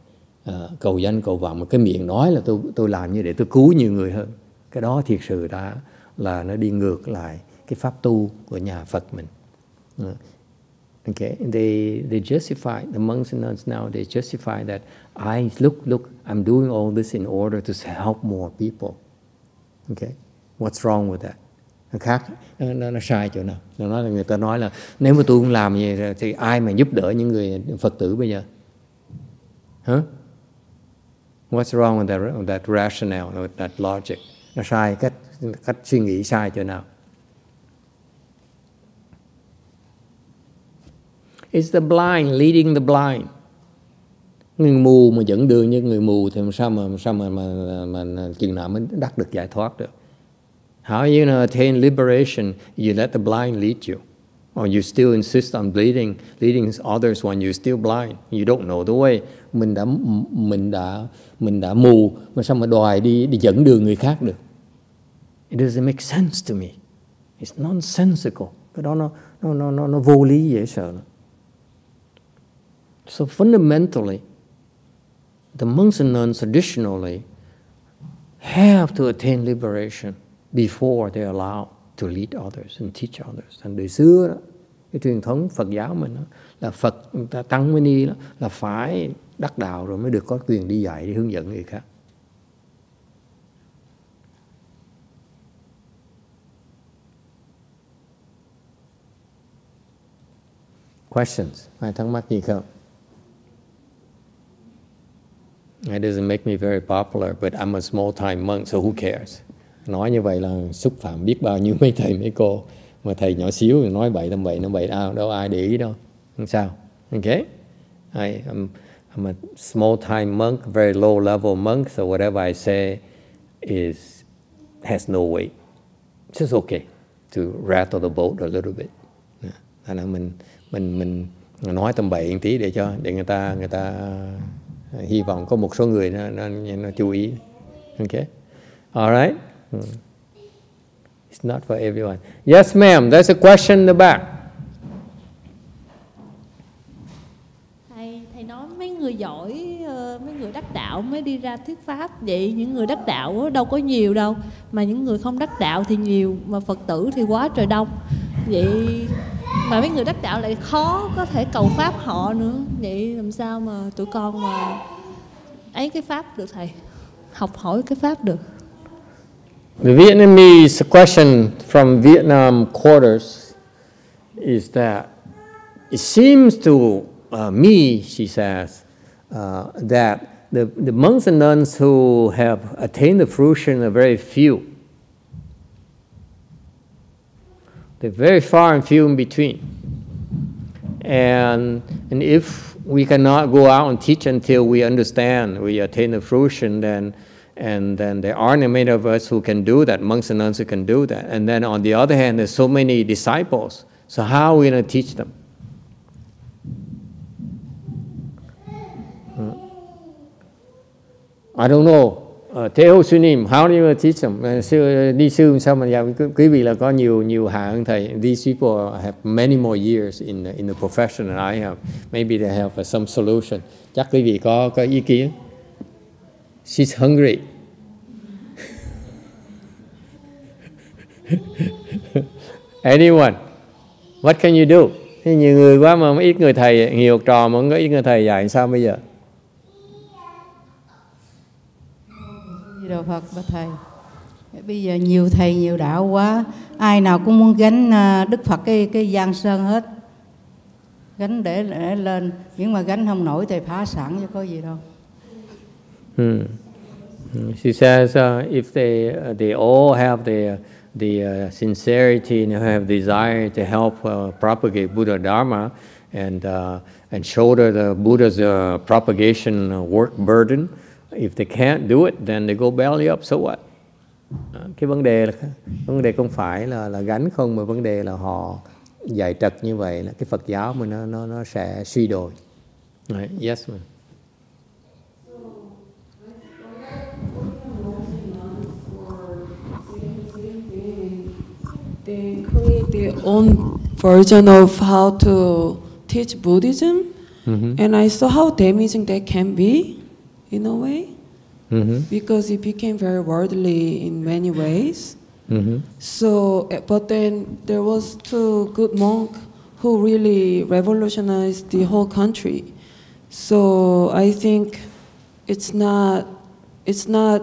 uh, cầu danh cầu vọng cái miệng nói là tôi tôi làm như để tôi cứu nhiều người hơn cái đó thiệt sự đã là nó đi ngược lại cái pháp tu của nhà Phật mình uh, Okay, they they justify the monks and nuns now. They justify that I look look I'm doing all this in order to help more people. Okay, what's wrong with that? Nó khác, nó, nó, nó sai chỗ nào? Nó nói là người ta nói là nếu mà tôi không làm gì vậy thì ai mà giúp đỡ những người Phật tử bây giờ? Huh? What's wrong with that, with that rationale, with that logic? Nó sai cách cách suy nghĩ sai chỗ nào? It's the blind leading the blind. Người mù mà dẫn đường như người mù thì sao mà sao mà mà, mà, mà chừng nào mới đắc được giải thoát được? How are you gonna attain liberation? You let the blind lead you. Or you still insist on leading, leading others when you're still blind. You don't know the way. Mình đã mình đã mình đã mù mà sao mà đòi đi đi dẫn đường người khác được? It doesn't make sense to me. It's nonsensical. Cái đó nó nó nó nó, nó vô lý dễ sợ. Lắm. So fundamentally, the monks and nuns traditionally have to attain liberation before they allowed to lead others and teach others. Thành đời xưa đó, cái truyền thống Phật giáo mình đó, là Phật ta tăng mới đi đó, là phải đắc đạo rồi mới được có quyền đi dạy đi hướng dẫn người khác. Questions? Ai thắc mắc gì không? It doesn't make me very popular, but I'm a small-time monk, so who cares? Nói như vậy là xúc phạm biết bao nhiêu mấy thầy mấy cô. Mà thầy nhỏ xíu nói bậy tâm bậy nó bậy đâu, đâu ai để ý đâu. Không sao. Okay? I, I'm, I'm a small-time monk, very low-level monk, so whatever I say is has no weight. It's just okay to rattle the boat a little bit. Dạ. Thành là mình mình mình nói tầm bậy một tí để cho để người ta người ta hy vọng có một số người nó, nó, nó chú ý. Okay all right. Hmm. It's not for everyone. Yes ma'am. There's a question in the back. Thầy thầy nói mấy người giỏi ờ, mấy người đắc đạo mới đi ra thuyết pháp. Vậy những người đắc đạo đâu có nhiều đâu. Mà những người không đắc đạo thì nhiều mà phật tử thì quá trời đông. Vậy mà mấy người đắc đạo lại khó có thể cầu pháp họ nữa. Vậy làm sao mà tụi con mà ấy cái pháp được thầy? Học hỏi cái pháp được. The Vietnamese question from Vietnam quarters is that it seems to uh, me, she says, uh, that the, the monks and nuns who have attained the fruition are very few. They're very far and few in between. And, and if we cannot go out and teach until we understand, we attain the fruition, then and then there aren't many of us who can do that, monks and nuns who can do that. And then on the other hand, there's so many disciples. So how are we going to teach them? Hmm. I don't know. Ờ, Thế Thế Hô Sunim, how do you teach them? Sư, đi sư sao mà dạy? quý vị là có nhiều nhiều hạ hơn thầy. These people have many more years in the, in the profession than I have. Maybe they have uh, some solution. Chắc quý vị có có ý kiến. She's hungry. Anyone? What can you do? Thì nhiều người quá mà ít người thầy, nhiều trò mà không có ít người thầy dạy sao bây giờ? Di Đà Phật bạch thầy. Bây giờ nhiều thầy nhiều đạo quá, ai nào cũng muốn gánh à, Đức Phật cái cái giang sơn hết. Gánh để, để lên, nhưng mà gánh không nổi thì phá sản chứ có gì đâu. Hmm. She says uh, if they uh, they all have the the uh, sincerity and have desire to help uh, propagate Buddha Dharma and uh, and shoulder the Buddha's uh, propagation work burden, if they can't do it, then they go belly up. So what? Cái vấn đề là vấn đề không phải là là gánh không mà vấn đề là họ dạy trật như vậy là cái Phật giáo mình nó nó nó sẽ suy đồi. Right. Yes, ma'am. they create their own version of how to teach Buddhism, Mhm. and I saw how damaging that can be, in a way, Mhm. because it became very worldly in many ways. Mhm. So, eh, but then there was two good monk who really revolutionized the whole country. So I think it's not, it's not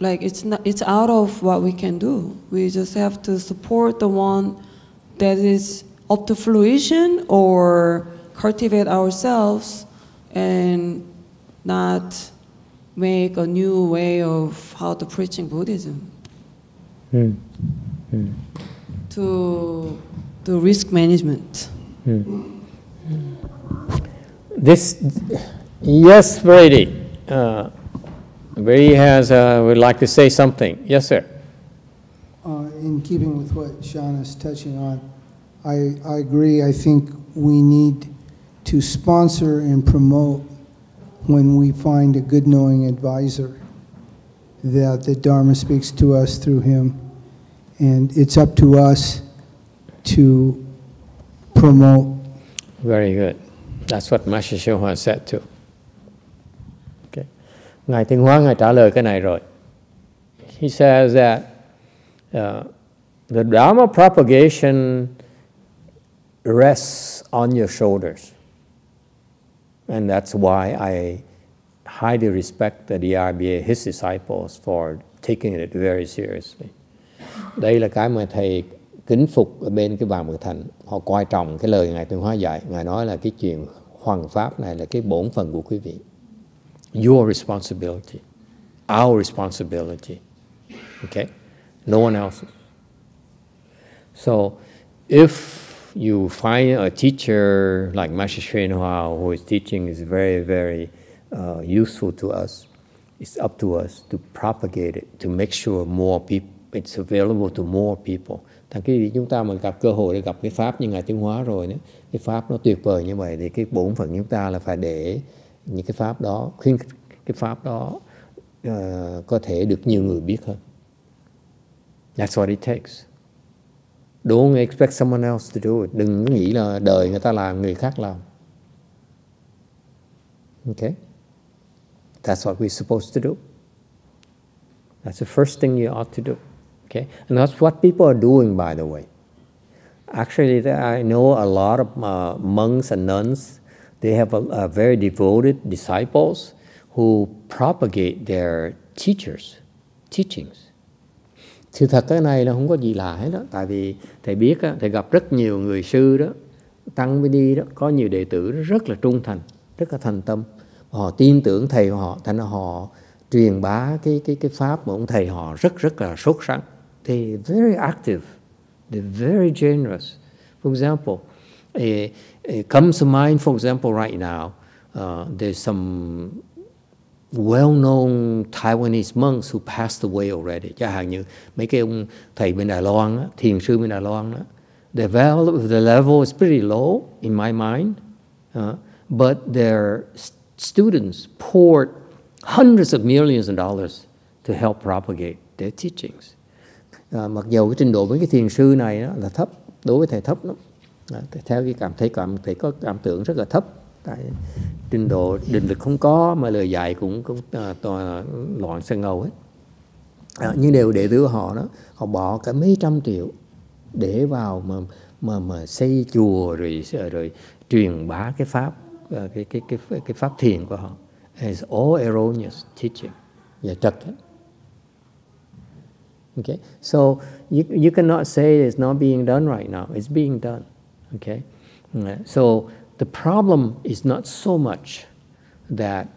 like it's not, it's out of what we can do. We just have to support the one that is up to fruition or cultivate ourselves and not make a new way of how to preaching Buddhism Hmm. to the risk management. This, yes, Brady. Uh, Brady has uh, would like to say something. Yes, sir. Uh, In keeping with what Sean is touching on, I, I agree. I think we need to sponsor and promote when we find a good knowing advisor that the Dharma speaks to us through him. And it's up to us to promote Very good. That's what Master Shoha said too. Okay. Ngài Tinh Hóa Ngài trả lời cái này rồi. He says that uh, the Dharma propagation rests on your shoulders. And that's why I highly respect the DRBA, his disciples, for taking it very seriously. Đây là cái mà thầy kính phục ở bên cái vàng mực thành. Họ coi trọng cái lời Ngài Tuyên Hóa dạy. Ngài nói là cái chuyện hoàng pháp này là cái bổn phận của quý vị. Your responsibility. Our responsibility. Okay? No one else. So if you find a teacher like Master Hsuan Hua who is teaching is very, very uh, useful to us, it's up to us to propagate it, to make sure more people, it's available to more people. Thằng khi chúng ta mà gặp cơ hội để gặp cái Pháp như Ngài Tiến Hóa rồi, nữa, cái Pháp nó tuyệt vời như vậy thì cái bổn phận chúng ta là phải để những cái Pháp đó, khuyên cái Pháp đó uh, có thể được nhiều người biết hơn. That's what it takes. Don't expect someone else to do it. Đừng nghĩ là đời người ta làm, người khác làm. Okay? That's what we're supposed to do. That's the first thing you ought to do. Okay? And that's what people are doing, by the way. Actually, I know a lot of uh, monks and nuns, they have a, a very devoted disciples who propagate their teachers, teachings. Sự thật cái này là không có gì lạ hết đó. Tại vì thầy biết á, thầy gặp rất nhiều người sư đó, tăng mới đi đó, có nhiều đệ tử rất là trung thành, rất là thành tâm. Họ tin tưởng thầy họ, thành ra họ truyền bá cái cái cái pháp mà ông thầy họ rất rất là sốt sắng. They very active, they're very generous. For example, eh, eh, it, it comes to mind, for example, right now, uh, there's some well-known Taiwanese monks who passed away already. Chẳng hạn như mấy cái ông thầy bên Đài Loan, đó, thiền sư bên Đài Loan, đó, the, level, the level is pretty low in my mind, uh, but their students poured hundreds of millions of dollars to help propagate their teachings. À, mặc dù cái trình độ với cái thiền sư này đó là thấp, đối với thầy thấp lắm. À, theo cái cảm thấy cảm thấy có cảm tưởng rất là thấp tại trình độ định lực không có mà lời dạy cũng cũng à, toàn loạn sân ngầu hết. À, nhưng đều đệ tử họ đó họ bỏ cả mấy trăm triệu để vào mà mà mà xây chùa rồi rồi truyền bá cái pháp à, cái cái cái cái pháp thiền của họ. Is all erroneous teaching. Và trật hết Okay, so you, you cannot say it's not being done right now. It's being done. Okay, à, so the problem is not so much that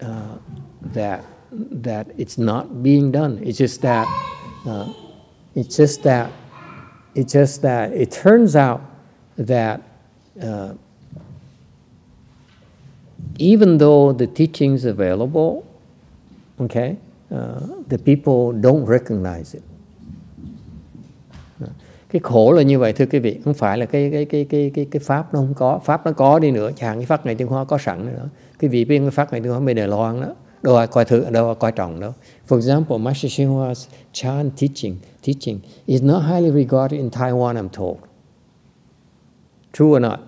uh, that that it's not being done. It's just that uh, it's just that it's just that it turns out that uh, even though the teachings available, okay, uh, the people don't recognize it. Cái khổ là như vậy thưa quý vị không phải là cái cái cái cái cái cái pháp nó không có pháp nó có đi nữa. Chẳng cái pháp này tiếng hoa có sẵn nữa quý vị biết cái pháp này tiếng hoa bên đài loan đó. Đâu ai coi thử đâu ai coi trọng đâu. For example Master Shinhua's Chan teaching teaching is not highly regarded in Taiwan I'm told. True or not?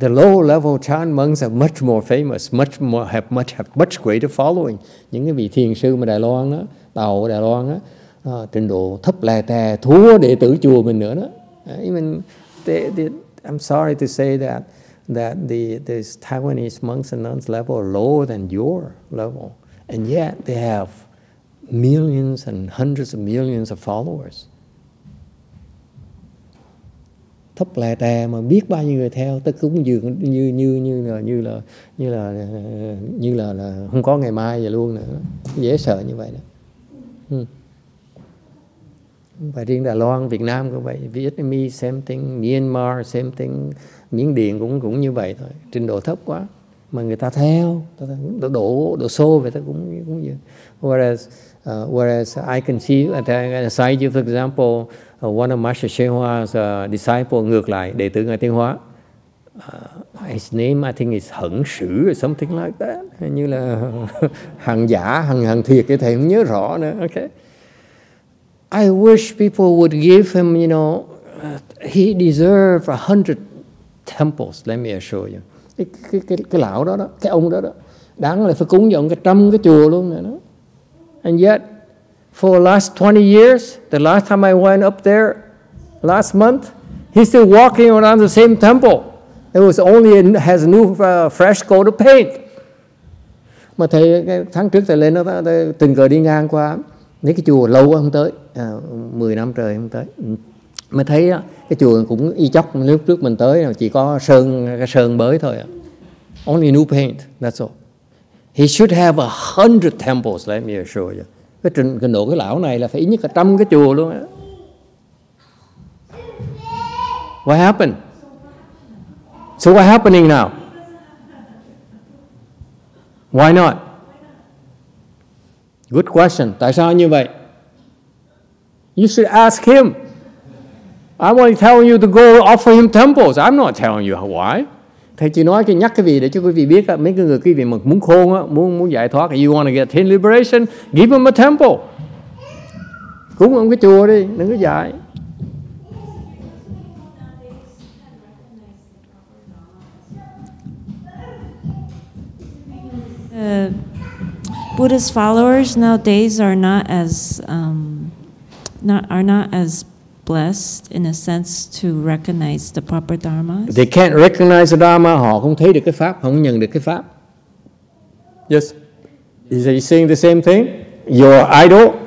The low level Chan monks are much more famous, much more have much have much greater following. Những cái vị thiền sư mà Đài Loan đó, tàu Đài Loan đó, à, trình độ thấp lè tè thua đệ tử chùa mình nữa đó. Even they, they, I'm sorry to say that that the the Taiwanese monks and nuns level are lower than your level. And yet they have millions and hundreds of millions of followers. Thấp lè tè mà biết bao nhiêu người theo tức cũng dường như như như là như là như là như là, là không có ngày mai vậy luôn nữa. Dễ sợ như vậy đó. Hmm và riêng Đài Loan, Việt Nam cũng vậy, Vietnamese same thing, Myanmar same thing, Miến Điện cũng cũng như vậy thôi, trình độ thấp quá. Mà người ta theo, độ đổ độ xô vậy ta cũng cũng như. Whereas uh, whereas I can see at the side you for example uh, one of Master Shehua's uh, disciple ngược lại đệ tử ngài Tiên Hóa. Uh, his name I think is Hận Sử or something like that. Như là hàng giả hàng hàng thiệt cái thầy không nhớ rõ nữa. Okay. I wish people would give him, you know, uh, he deserved a hundred temples, let me assure you. Cái, cái, cái, cái lão đó đó, cái ông đó đó, đáng là phải cúng cho ông cái trăm cái chùa luôn này đó. And yet, for the last 20 years, the last time I went up there, last month, he's still walking around the same temple. It was only has a new uh, fresh coat of paint. Mà thầy tháng trước thầy lên đó, thầy tình cờ đi ngang qua nếu cái chùa lâu quá không tới à, 10 năm trời không tới. Ừ. Mới thấy đó, cái chùa cũng y chóc lúc trước mình tới chỉ có sơn cái sơn bới thôi only new paint that's all. He should have a hundred temples let me assure you. Cái trình cái độ cái lão này là phải ít nhất cả trăm cái chùa luôn á. What happened? So what happening now? Why not? Good question. Tại sao như vậy? You should ask him. I'm only telling you to go offer him temples. I'm not telling you why. Thầy chỉ nói cho nhắc cái vị để cho quý vị biết mấy cái người quý vị mà muốn khôn á, muốn muốn giải thoát, you want to get hidden liberation, give him a temple. Cúng ông cái chùa đi, đừng có dạy. Ờ, Buddhist followers nowadays are not as um, not are not as blessed in a sense to recognize the proper dharma. They can't recognize the Dharma, họ không thấy được cái pháp, không nhận được cái pháp. Yes. Is he saying the same thing? Your idol?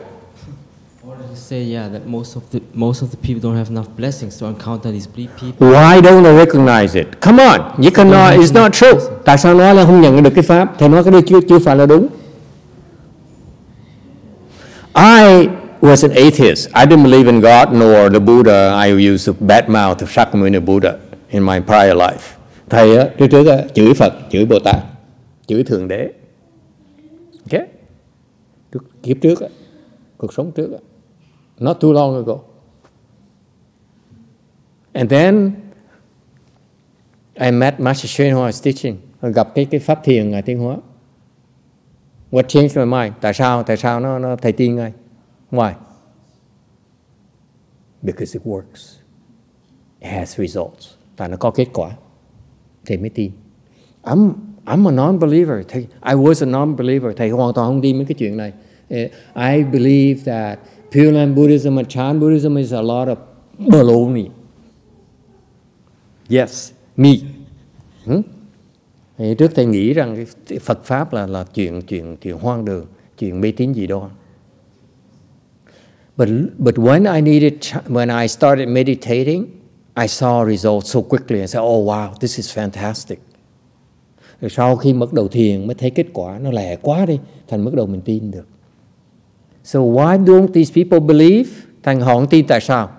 say yeah that most of the most of the people don't have enough blessings to encounter these bleak people. Why don't they recognize it? Come on, you can nói it's not true. Tại sao nói là không nhận được cái pháp? Thầy nói cái đó chưa chưa phải là đúng. I was an atheist. I didn't believe in God nor the Buddha. I used to badmouth Shakyamuni Buddha in my prior life. Thầy trước trước chửi Phật, chửi Bồ Tát, chửi Thượng Đế. Okay? Trước, kiếp trước cuộc sống trước. Not too long ago. And then I met Master Hsuan Hoa was teaching. Gặp cái cái pháp thiền ở Tiên Hóa. What changed my mind? Tại sao? Tại sao nó, nó thầy tin ngay? Why? Because it works. It has results. Tại nó có kết quả. Thầy mới tin. I'm, I'm a non-believer. Thầy, I was a non-believer. Thầy hoàn toàn không tin mấy cái chuyện này. Eh, I believe that Pure Land Buddhism and Chan Buddhism is a lot of baloney. Yes, me. Hmm? Thì trước thầy nghĩ rằng cái Phật pháp là là chuyện chuyện chuyện hoang đường, chuyện mê tín gì đó. But but when I needed when I started meditating, I saw results so quickly. I said, "Oh wow, this is fantastic." Rồi sau khi mất đầu thiền mới thấy kết quả nó lẻ quá đi, thành mất đầu mình tin được. So why don't these people believe? Thành họ không tin tại sao?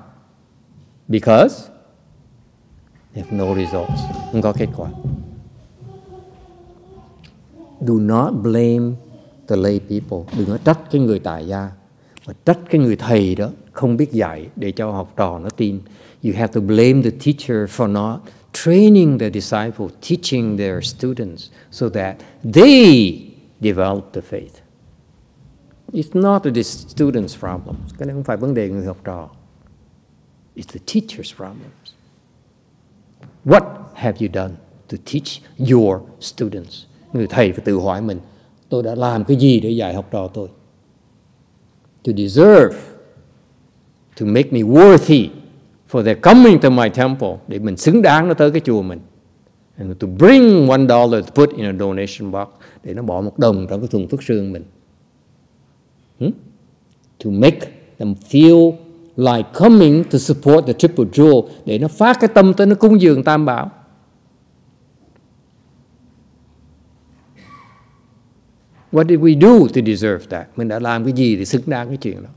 Because they have no results. Không có kết quả. Do not blame the lay people. Đừng có trách cái người tài gia. Mà trách cái người thầy đó không biết dạy để cho học trò nó tin. You have to blame the teacher for not training the disciple, teaching their students so that they develop the faith. It's not the student's problem. Cái này không phải vấn đề người học trò. It's the teacher's problem. What have you done to teach your students? Người thầy phải tự hỏi mình, tôi đã làm cái gì để dạy học trò tôi? To deserve, to make me worthy for their coming to my temple, để mình xứng đáng nó tới cái chùa mình. And to bring one dollar to put in a donation box, để nó bỏ một đồng trong cái thùng phước sương mình. Hmm? To make them feel like coming to support the triple jewel để nó phát cái tâm tới nó cúng dường tam bảo. What did we do to deserve that? Mình đã làm cái gì để xứng đáng cái chuyện đó?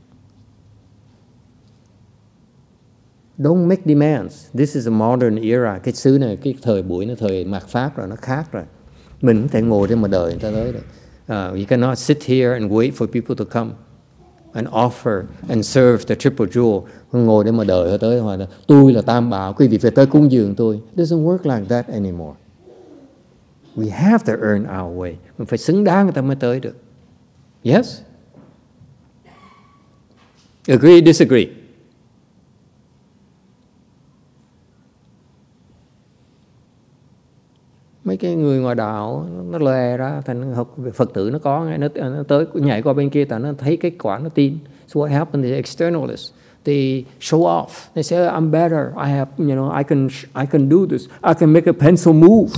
Don't make demands. This is a modern era. Cái xứ này, cái thời buổi nó thời mạt Pháp rồi, nó khác rồi. Mình không thể ngồi đây mà đợi người ta tới được. Uh, you cannot sit here and wait for people to come and offer and serve the triple jewel. Ngồi để mà đợi họ tới hỏi là tôi là tam bảo, quý vị phải tới cúng dường tôi. It doesn't work like that anymore. We have to earn our way. Mình phải xứng đáng người ta mới tới được. Yes? Agree, disagree? mấy cái người ngoài đạo nó lè ra thành học phật tử nó có nó, nó tới nhảy qua bên kia tại nó thấy kết quả nó tin so what happened is externalists they show off they say I'm better I have you know I can I can do this I can make a pencil move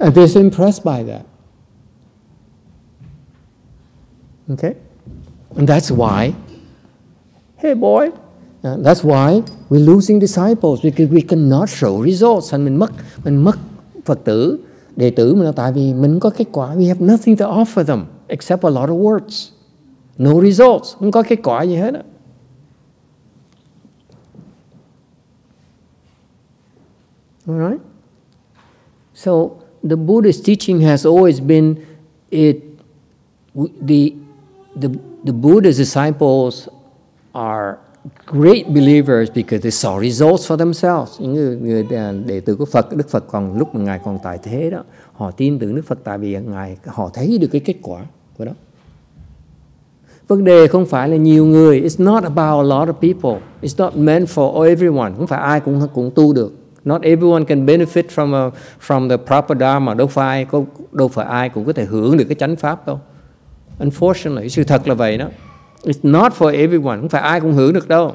and they're impressed by that okay and that's why hey boy Uh, that's why we're losing disciples because we cannot show results. Thành mình mất mình mất Phật tử, đệ tử mình là tại vì mình có kết quả. We have nothing to offer them except a lot of words. No results. Không có kết quả gì hết. Đó. All right? So the Buddhist teaching has always been it the the the Buddha's disciples are great believers because they saw results for themselves. Những người, người à, đệ tử của Phật, Đức Phật còn lúc mà ngài còn tại thế đó, họ tin tưởng Đức Phật tại vì ngài họ thấy được cái kết quả của đó. Vấn đề không phải là nhiều người. It's not about a lot of people. It's not meant for everyone. Không phải ai cũng cũng tu được. Not everyone can benefit from a, from the proper dharma. Đâu phải có đâu phải ai cũng có thể hưởng được cái chánh pháp đâu. Unfortunately, sự thật là vậy đó. It's not for everyone. Không phải ai cũng hưởng được đâu.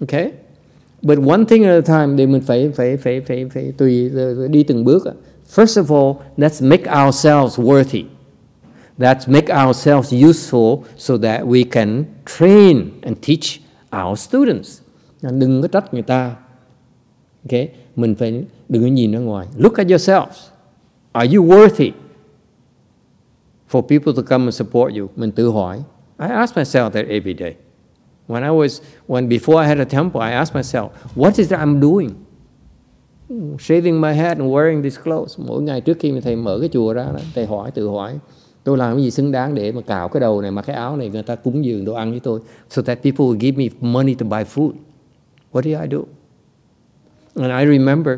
Okay? But one thing at a time thì mình phải phải phải phải phải tùy đi từng bước. First of all, let's make ourselves worthy. That make ourselves useful so that we can train and teach our students. Đừng có trách người ta. Okay? Mình phải đừng có nhìn ra ngoài. Look at yourselves. Are you worthy for people to come and support you? Mình tự hỏi. I ask myself that every day. When I was, when before I had a temple, I asked myself, what is that I'm doing? Shaving my head and wearing these clothes. Mỗi ngày trước khi mà thầy mở cái chùa ra, thầy hỏi, tự hỏi, tôi làm cái gì xứng đáng để mà cạo cái đầu này, mà cái áo này, người ta cúng dường đồ ăn với tôi. So that people will give me money to buy food. What did I do? And I remember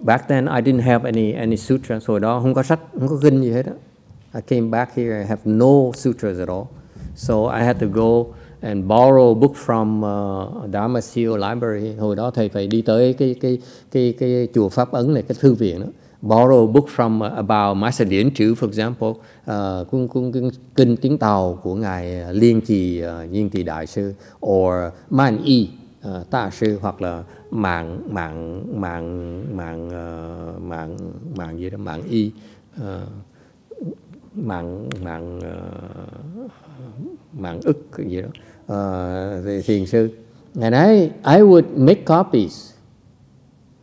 back then I didn't have any any sutras. Hồi đó không có sách, không có kinh gì hết á. I came back here, I have no sutras at all. So I had to go and borrow a book from uh, Dharma Seal Library. Hồi đó thầy phải đi tới cái cái cái cái chùa Pháp Ấn này, cái thư viện đó. Borrow a book from uh, about Master Điển Trữ, for example, uh, cung, cung, cung, kinh tiếng Tàu của ngài uh, Liên Trì uh, Nhiên Trì Đại sư, or Man Y uh, Tạ sư, hoặc là mạng mạng mạng mạng uh, mạng mạng gì đó mạng y uh, mạng mạng uh, mạng ức cái gì đó. Uh, thiền sư ngày nay I would make copies.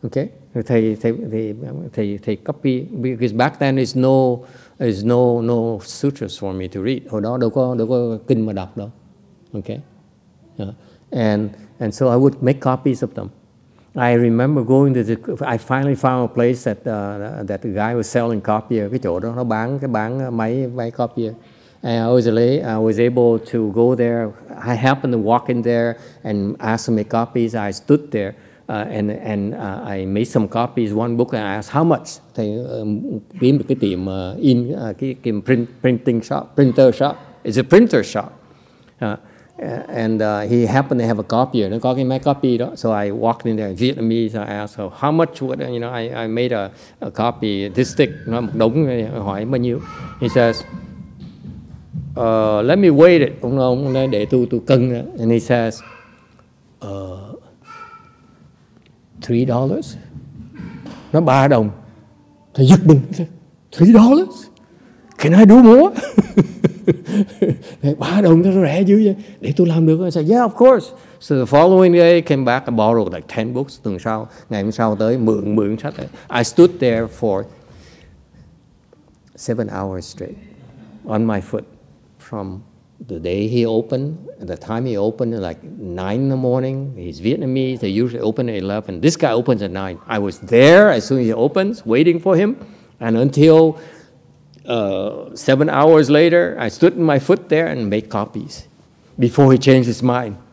Okay thầy thầy thầy thầy thầy copy because back then is no is no no sutras for me to read. Hồi đó đâu có đâu có kinh mà đọc đâu. Okay uh, and and so I would make copies of them. I remember going to the I finally found a place that uh, that the guy was selling copier cái chỗ đó nó bán cái bán máy máy copier And I was, I was able to go there. I happened to walk in there and ask to make copies. I stood there uh, and, and uh, I made some copies. One book, and I asked how much. Thì um, kiếm được cái tiệm uh, in, uh, cái cái print, printing shop, printer shop. It's a printer shop. Uh, uh and uh, he happened to have a copier. Nó có cái máy copy đó. So I walked in there, Vietnamese. I asked, her, how much would, you know, I, I made a, a copy, this thick, nó một đống, hỏi bao nhiêu. He says, uh, let me wait it. Ông ông để tôi tôi cân. And he says, uh, three dollars. Nó ba đồng. Thầy giật mình. Three dollars? Can I do more? ba đồng nó rẻ dữ vậy. Để tôi làm được. I said, yeah, of course. So the following day came back and borrowed like 10 books. Tuần sau, ngày hôm sau tới mượn mượn sách. I stood there for seven hours straight on my foot from the day he opened, the time he opened, like 9 in the morning. He's Vietnamese, they usually open at 11. This guy opens at 9. I was there as soon as he opens, waiting for him. And until uh, seven hours later, I stood in my foot there and made copies before he changed his mind.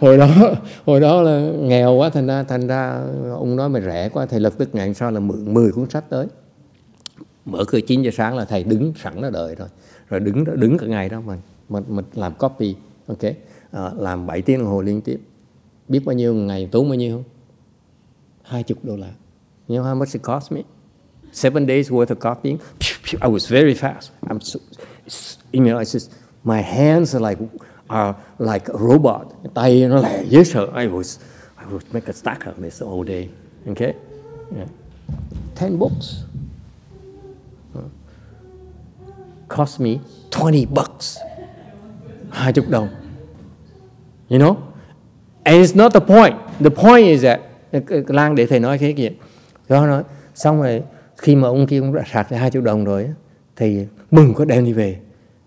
hồi đó hồi đó là nghèo quá thành ra thành ra ông nói mày rẻ quá thầy lập tức ngày sau là mượn 10 cuốn sách tới mở cửa 9 giờ sáng là thầy đứng sẵn đó đợi rồi rồi đứng đứng cả ngày đó mình mình mình làm copy ok. À, làm 7 tiếng đồng hồ liên tiếp. Biết bao nhiêu ngày tốn bao nhiêu hai chục đô la. You know how much it cost me? Seven days worth of copying? I was very fast. I'm so, you know it's just my hands are like are like a robot. Tay nó lẻ dễ sợ I was I would make a stack of this all day. Okay yeah. ten books cost me 20 bucks. 20 đồng. You know? And it's not the point. The point is that Lan để thầy nói cái chuyện. Đó nói xong rồi khi mà ông kia cũng đã sạc hai chục đồng rồi thì mừng có đem đi về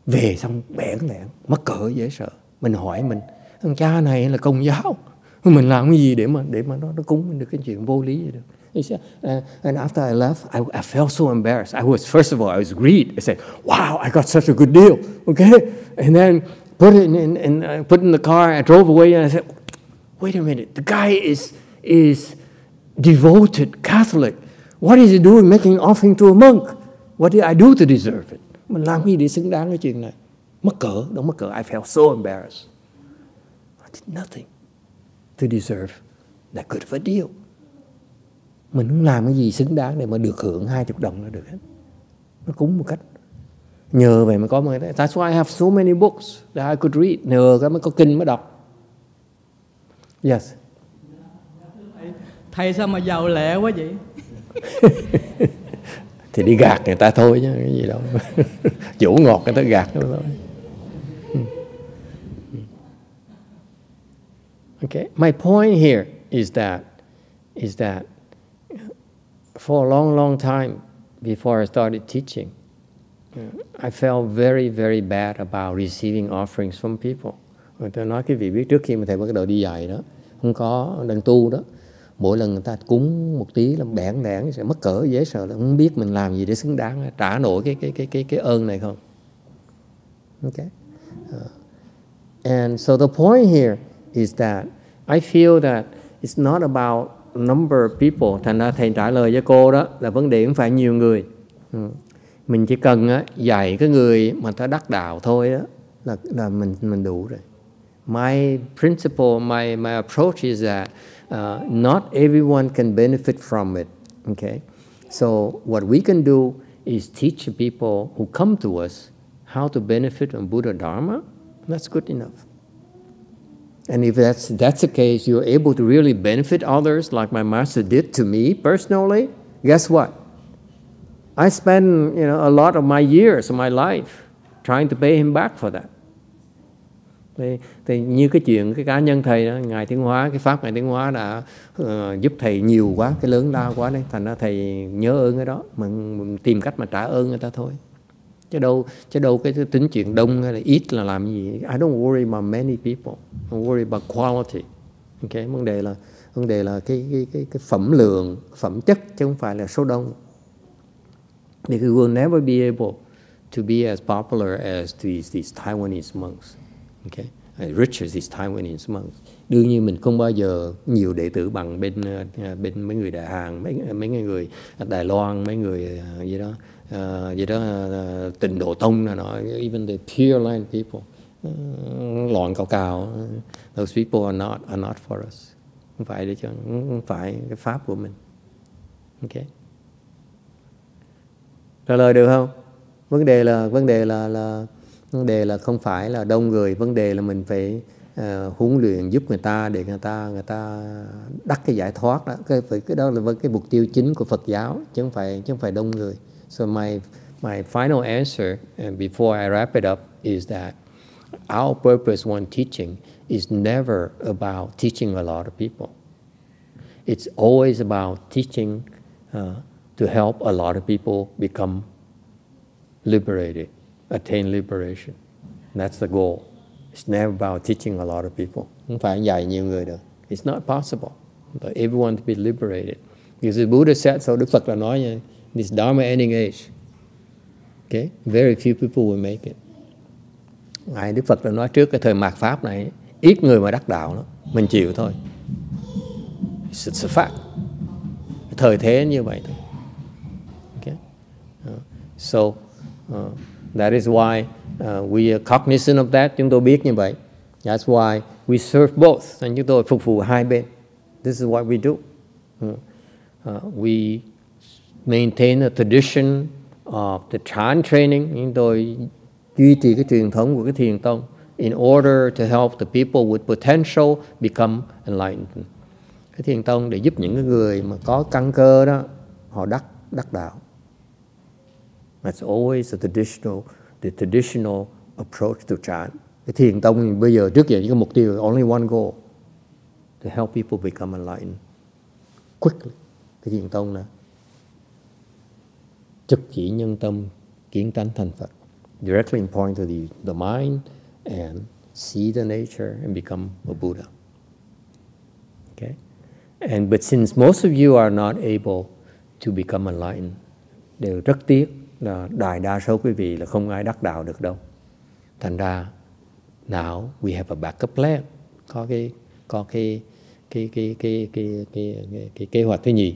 về xong bẻn lẻn, mắc cỡ dễ sợ mình hỏi mình thằng cha này là công giáo mình làm cái gì để mà để mà nó nó cúng được cái chuyện vô lý vậy được He said, uh, and after I left, I, I, felt so embarrassed. I was, first of all, I was greed. I said, wow, I got such a good deal, okay? And then put it in, in, in uh, put in the car. I drove away, and I said, wait a minute, the guy is is devoted Catholic. What is he doing making offering to a monk? What did I do to deserve it? Mình làm gì để xứng đáng cái chuyện này? Mắc cỡ, don't mắc cỡ. I felt so embarrassed. I did nothing to deserve that good of a deal. Mình không làm cái gì xứng đáng để mà được hưởng 20 đồng là được hết. Nó cúng một cách. Nhờ vậy mới có mới that's why I have so many books that I could read. Nhờ cái mới có kinh mới đọc. Yes. Thầy sao mà giàu lẹ quá vậy? Thì đi gạt người ta thôi chứ cái gì đâu. Chủ ngọt người ta gạt thôi. Okay. My point here is that is that for a long long time before I started teaching I felt very very bad about receiving offerings from people. Rồi tôi nói cái vị biết trước khi mà thầy bắt đầu đi dạy đó, không có đang tu đó, mỗi lần người ta cúng một tí là bẽn lẽn sẽ mất cỡ dễ sợ là không biết mình làm gì để xứng đáng trả nổi cái cái cái cái cái ơn này không. Okay. Uh, and so the point here is that I feel that it's not about number of people. Thành ra thầy trả lời với cô đó là vấn đề không phải nhiều người. Ừ mình chỉ cần á, dạy cái người mà ta đắc đạo thôi đó là là mình mình đủ rồi. My principle, my my approach is that uh, not everyone can benefit from it. Okay, so what we can do is teach people who come to us how to benefit from Buddha Dharma. That's good enough. And if that's that's the case, you're able to really benefit others, like my master did to me personally. Guess what? I spend you know, a lot of my years of my life trying to pay him back for that. Thì, thì như cái chuyện cái cá nhân thầy đó, ngài tiến hóa cái pháp ngài tiến hóa đã uh, giúp thầy nhiều quá cái lớn lao quá đấy thành ra thầy nhớ ơn cái đó mình, mình tìm cách mà trả ơn người ta thôi chứ đâu chứ đâu cái tính chuyện đông hay là ít là làm gì. I don't worry about many people. I worry about quality. Ok, vấn đề là vấn đề là cái cái cái, cái phẩm lượng phẩm chất chứ không phải là số đông. Because we will never be able to be as popular as these, these Taiwanese monks, okay? As rich as these Taiwanese monks. Đương nhiên mình không bao giờ nhiều đệ tử bằng bên bên mấy người Đại hàng mấy mấy người Đài Loan, mấy người ờ, gì đó, uh, gì đó ờ, uh, tịnh độ tông là nó, even the pure land people, uh, loạn cao cao, those people are not are not for us. Không phải để cho, không phải cái pháp của mình. ok. Trả lời được không? Vấn đề là vấn đề là là vấn đề là không phải là đông người. Vấn đề là mình phải uh, huấn luyện giúp người ta để người ta người ta đắc cái giải thoát đó. Cái phải cái đó là cái mục tiêu chính của Phật giáo chứ không phải chứ không phải đông người. So my my final answer and before I wrap it up is that our purpose when teaching is never about teaching a lot of people it's always about teaching uh, to help a lot of people become liberated, attain liberation. That's the goal. It's never about teaching a lot of people. Không phải dạy nhiều người. It's not possible. for everyone to be liberated. Because the Buddha said so, Đức Phật là nói như this Dharma ending age. Okay? Very few people will make it. Ngài Đức Phật đã nói trước cái thời mạt Pháp này, ít người mà đắc đạo lắm, Mình chịu thôi. It's a fact. Thời thế như vậy thôi. So uh, that is why uh, we are cognizant of that. Chúng tôi biết như vậy. That's why we serve both. Nên chúng tôi phục vụ hai bên. This is what we do. Ừ. Uh, we maintain the tradition of the Chan training. Chúng tôi duy trì cái truyền thống của cái thiền tông in order to help the people with potential become enlightened. Cái thiền tông để giúp những cái người mà có căn cơ đó họ đắc đắc đạo. That's always the traditional, the traditional approach to Chan. Cái thiền tông bây giờ trước giờ chỉ có mục tiêu only one goal to help people become enlightened quickly. Cái thiền tông là trực chỉ nhân tâm kiến tánh thành Phật. Directly point to the, the mind and see the nature and become a Buddha. Okay? And but since most of you are not able to become enlightened, đều rất tiếc là đại đa số quý vị là không ai đắc đạo được đâu thành ra now we have a backup plan có cái có cái cái cái cái cái cái cái, cái kế hoạch thứ nhì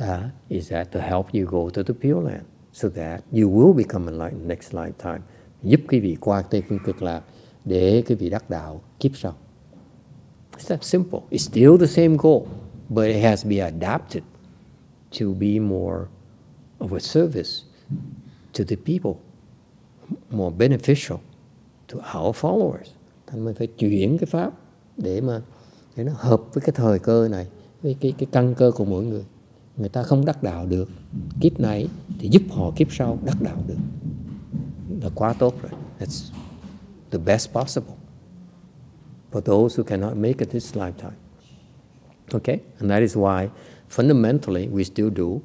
uh, is that to help you go to the Pure Land so that you will become enlightened next lifetime. Giúp quý vị qua Tây Phương Cực Lạc để quý vị đắc đạo kiếp sau. It's that simple. It's still the same goal, but it has been adapted to be more of a service to the people, more beneficial to our followers. Thành mình phải chuyển cái pháp để mà để nó hợp với cái thời cơ này, với cái cái căn cơ của mỗi người. Người ta không đắc đạo được kiếp này thì giúp họ kiếp sau đắc đạo được. Là quá tốt rồi. That's the best possible for those who cannot make it this lifetime. Okay? And that is why fundamentally we still do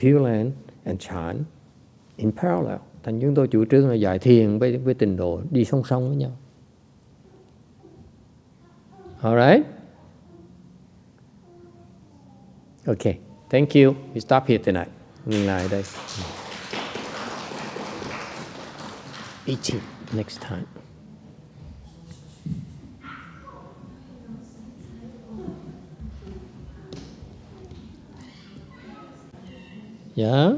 Pure Land and Chan in parallel. Thành chúng tôi chủ trương là giải thiền với, với tình độ đi song song với nhau. Alright? Okay, thank you. We stop here tonight. Ngừng lại đây. 18 next time. Yeah?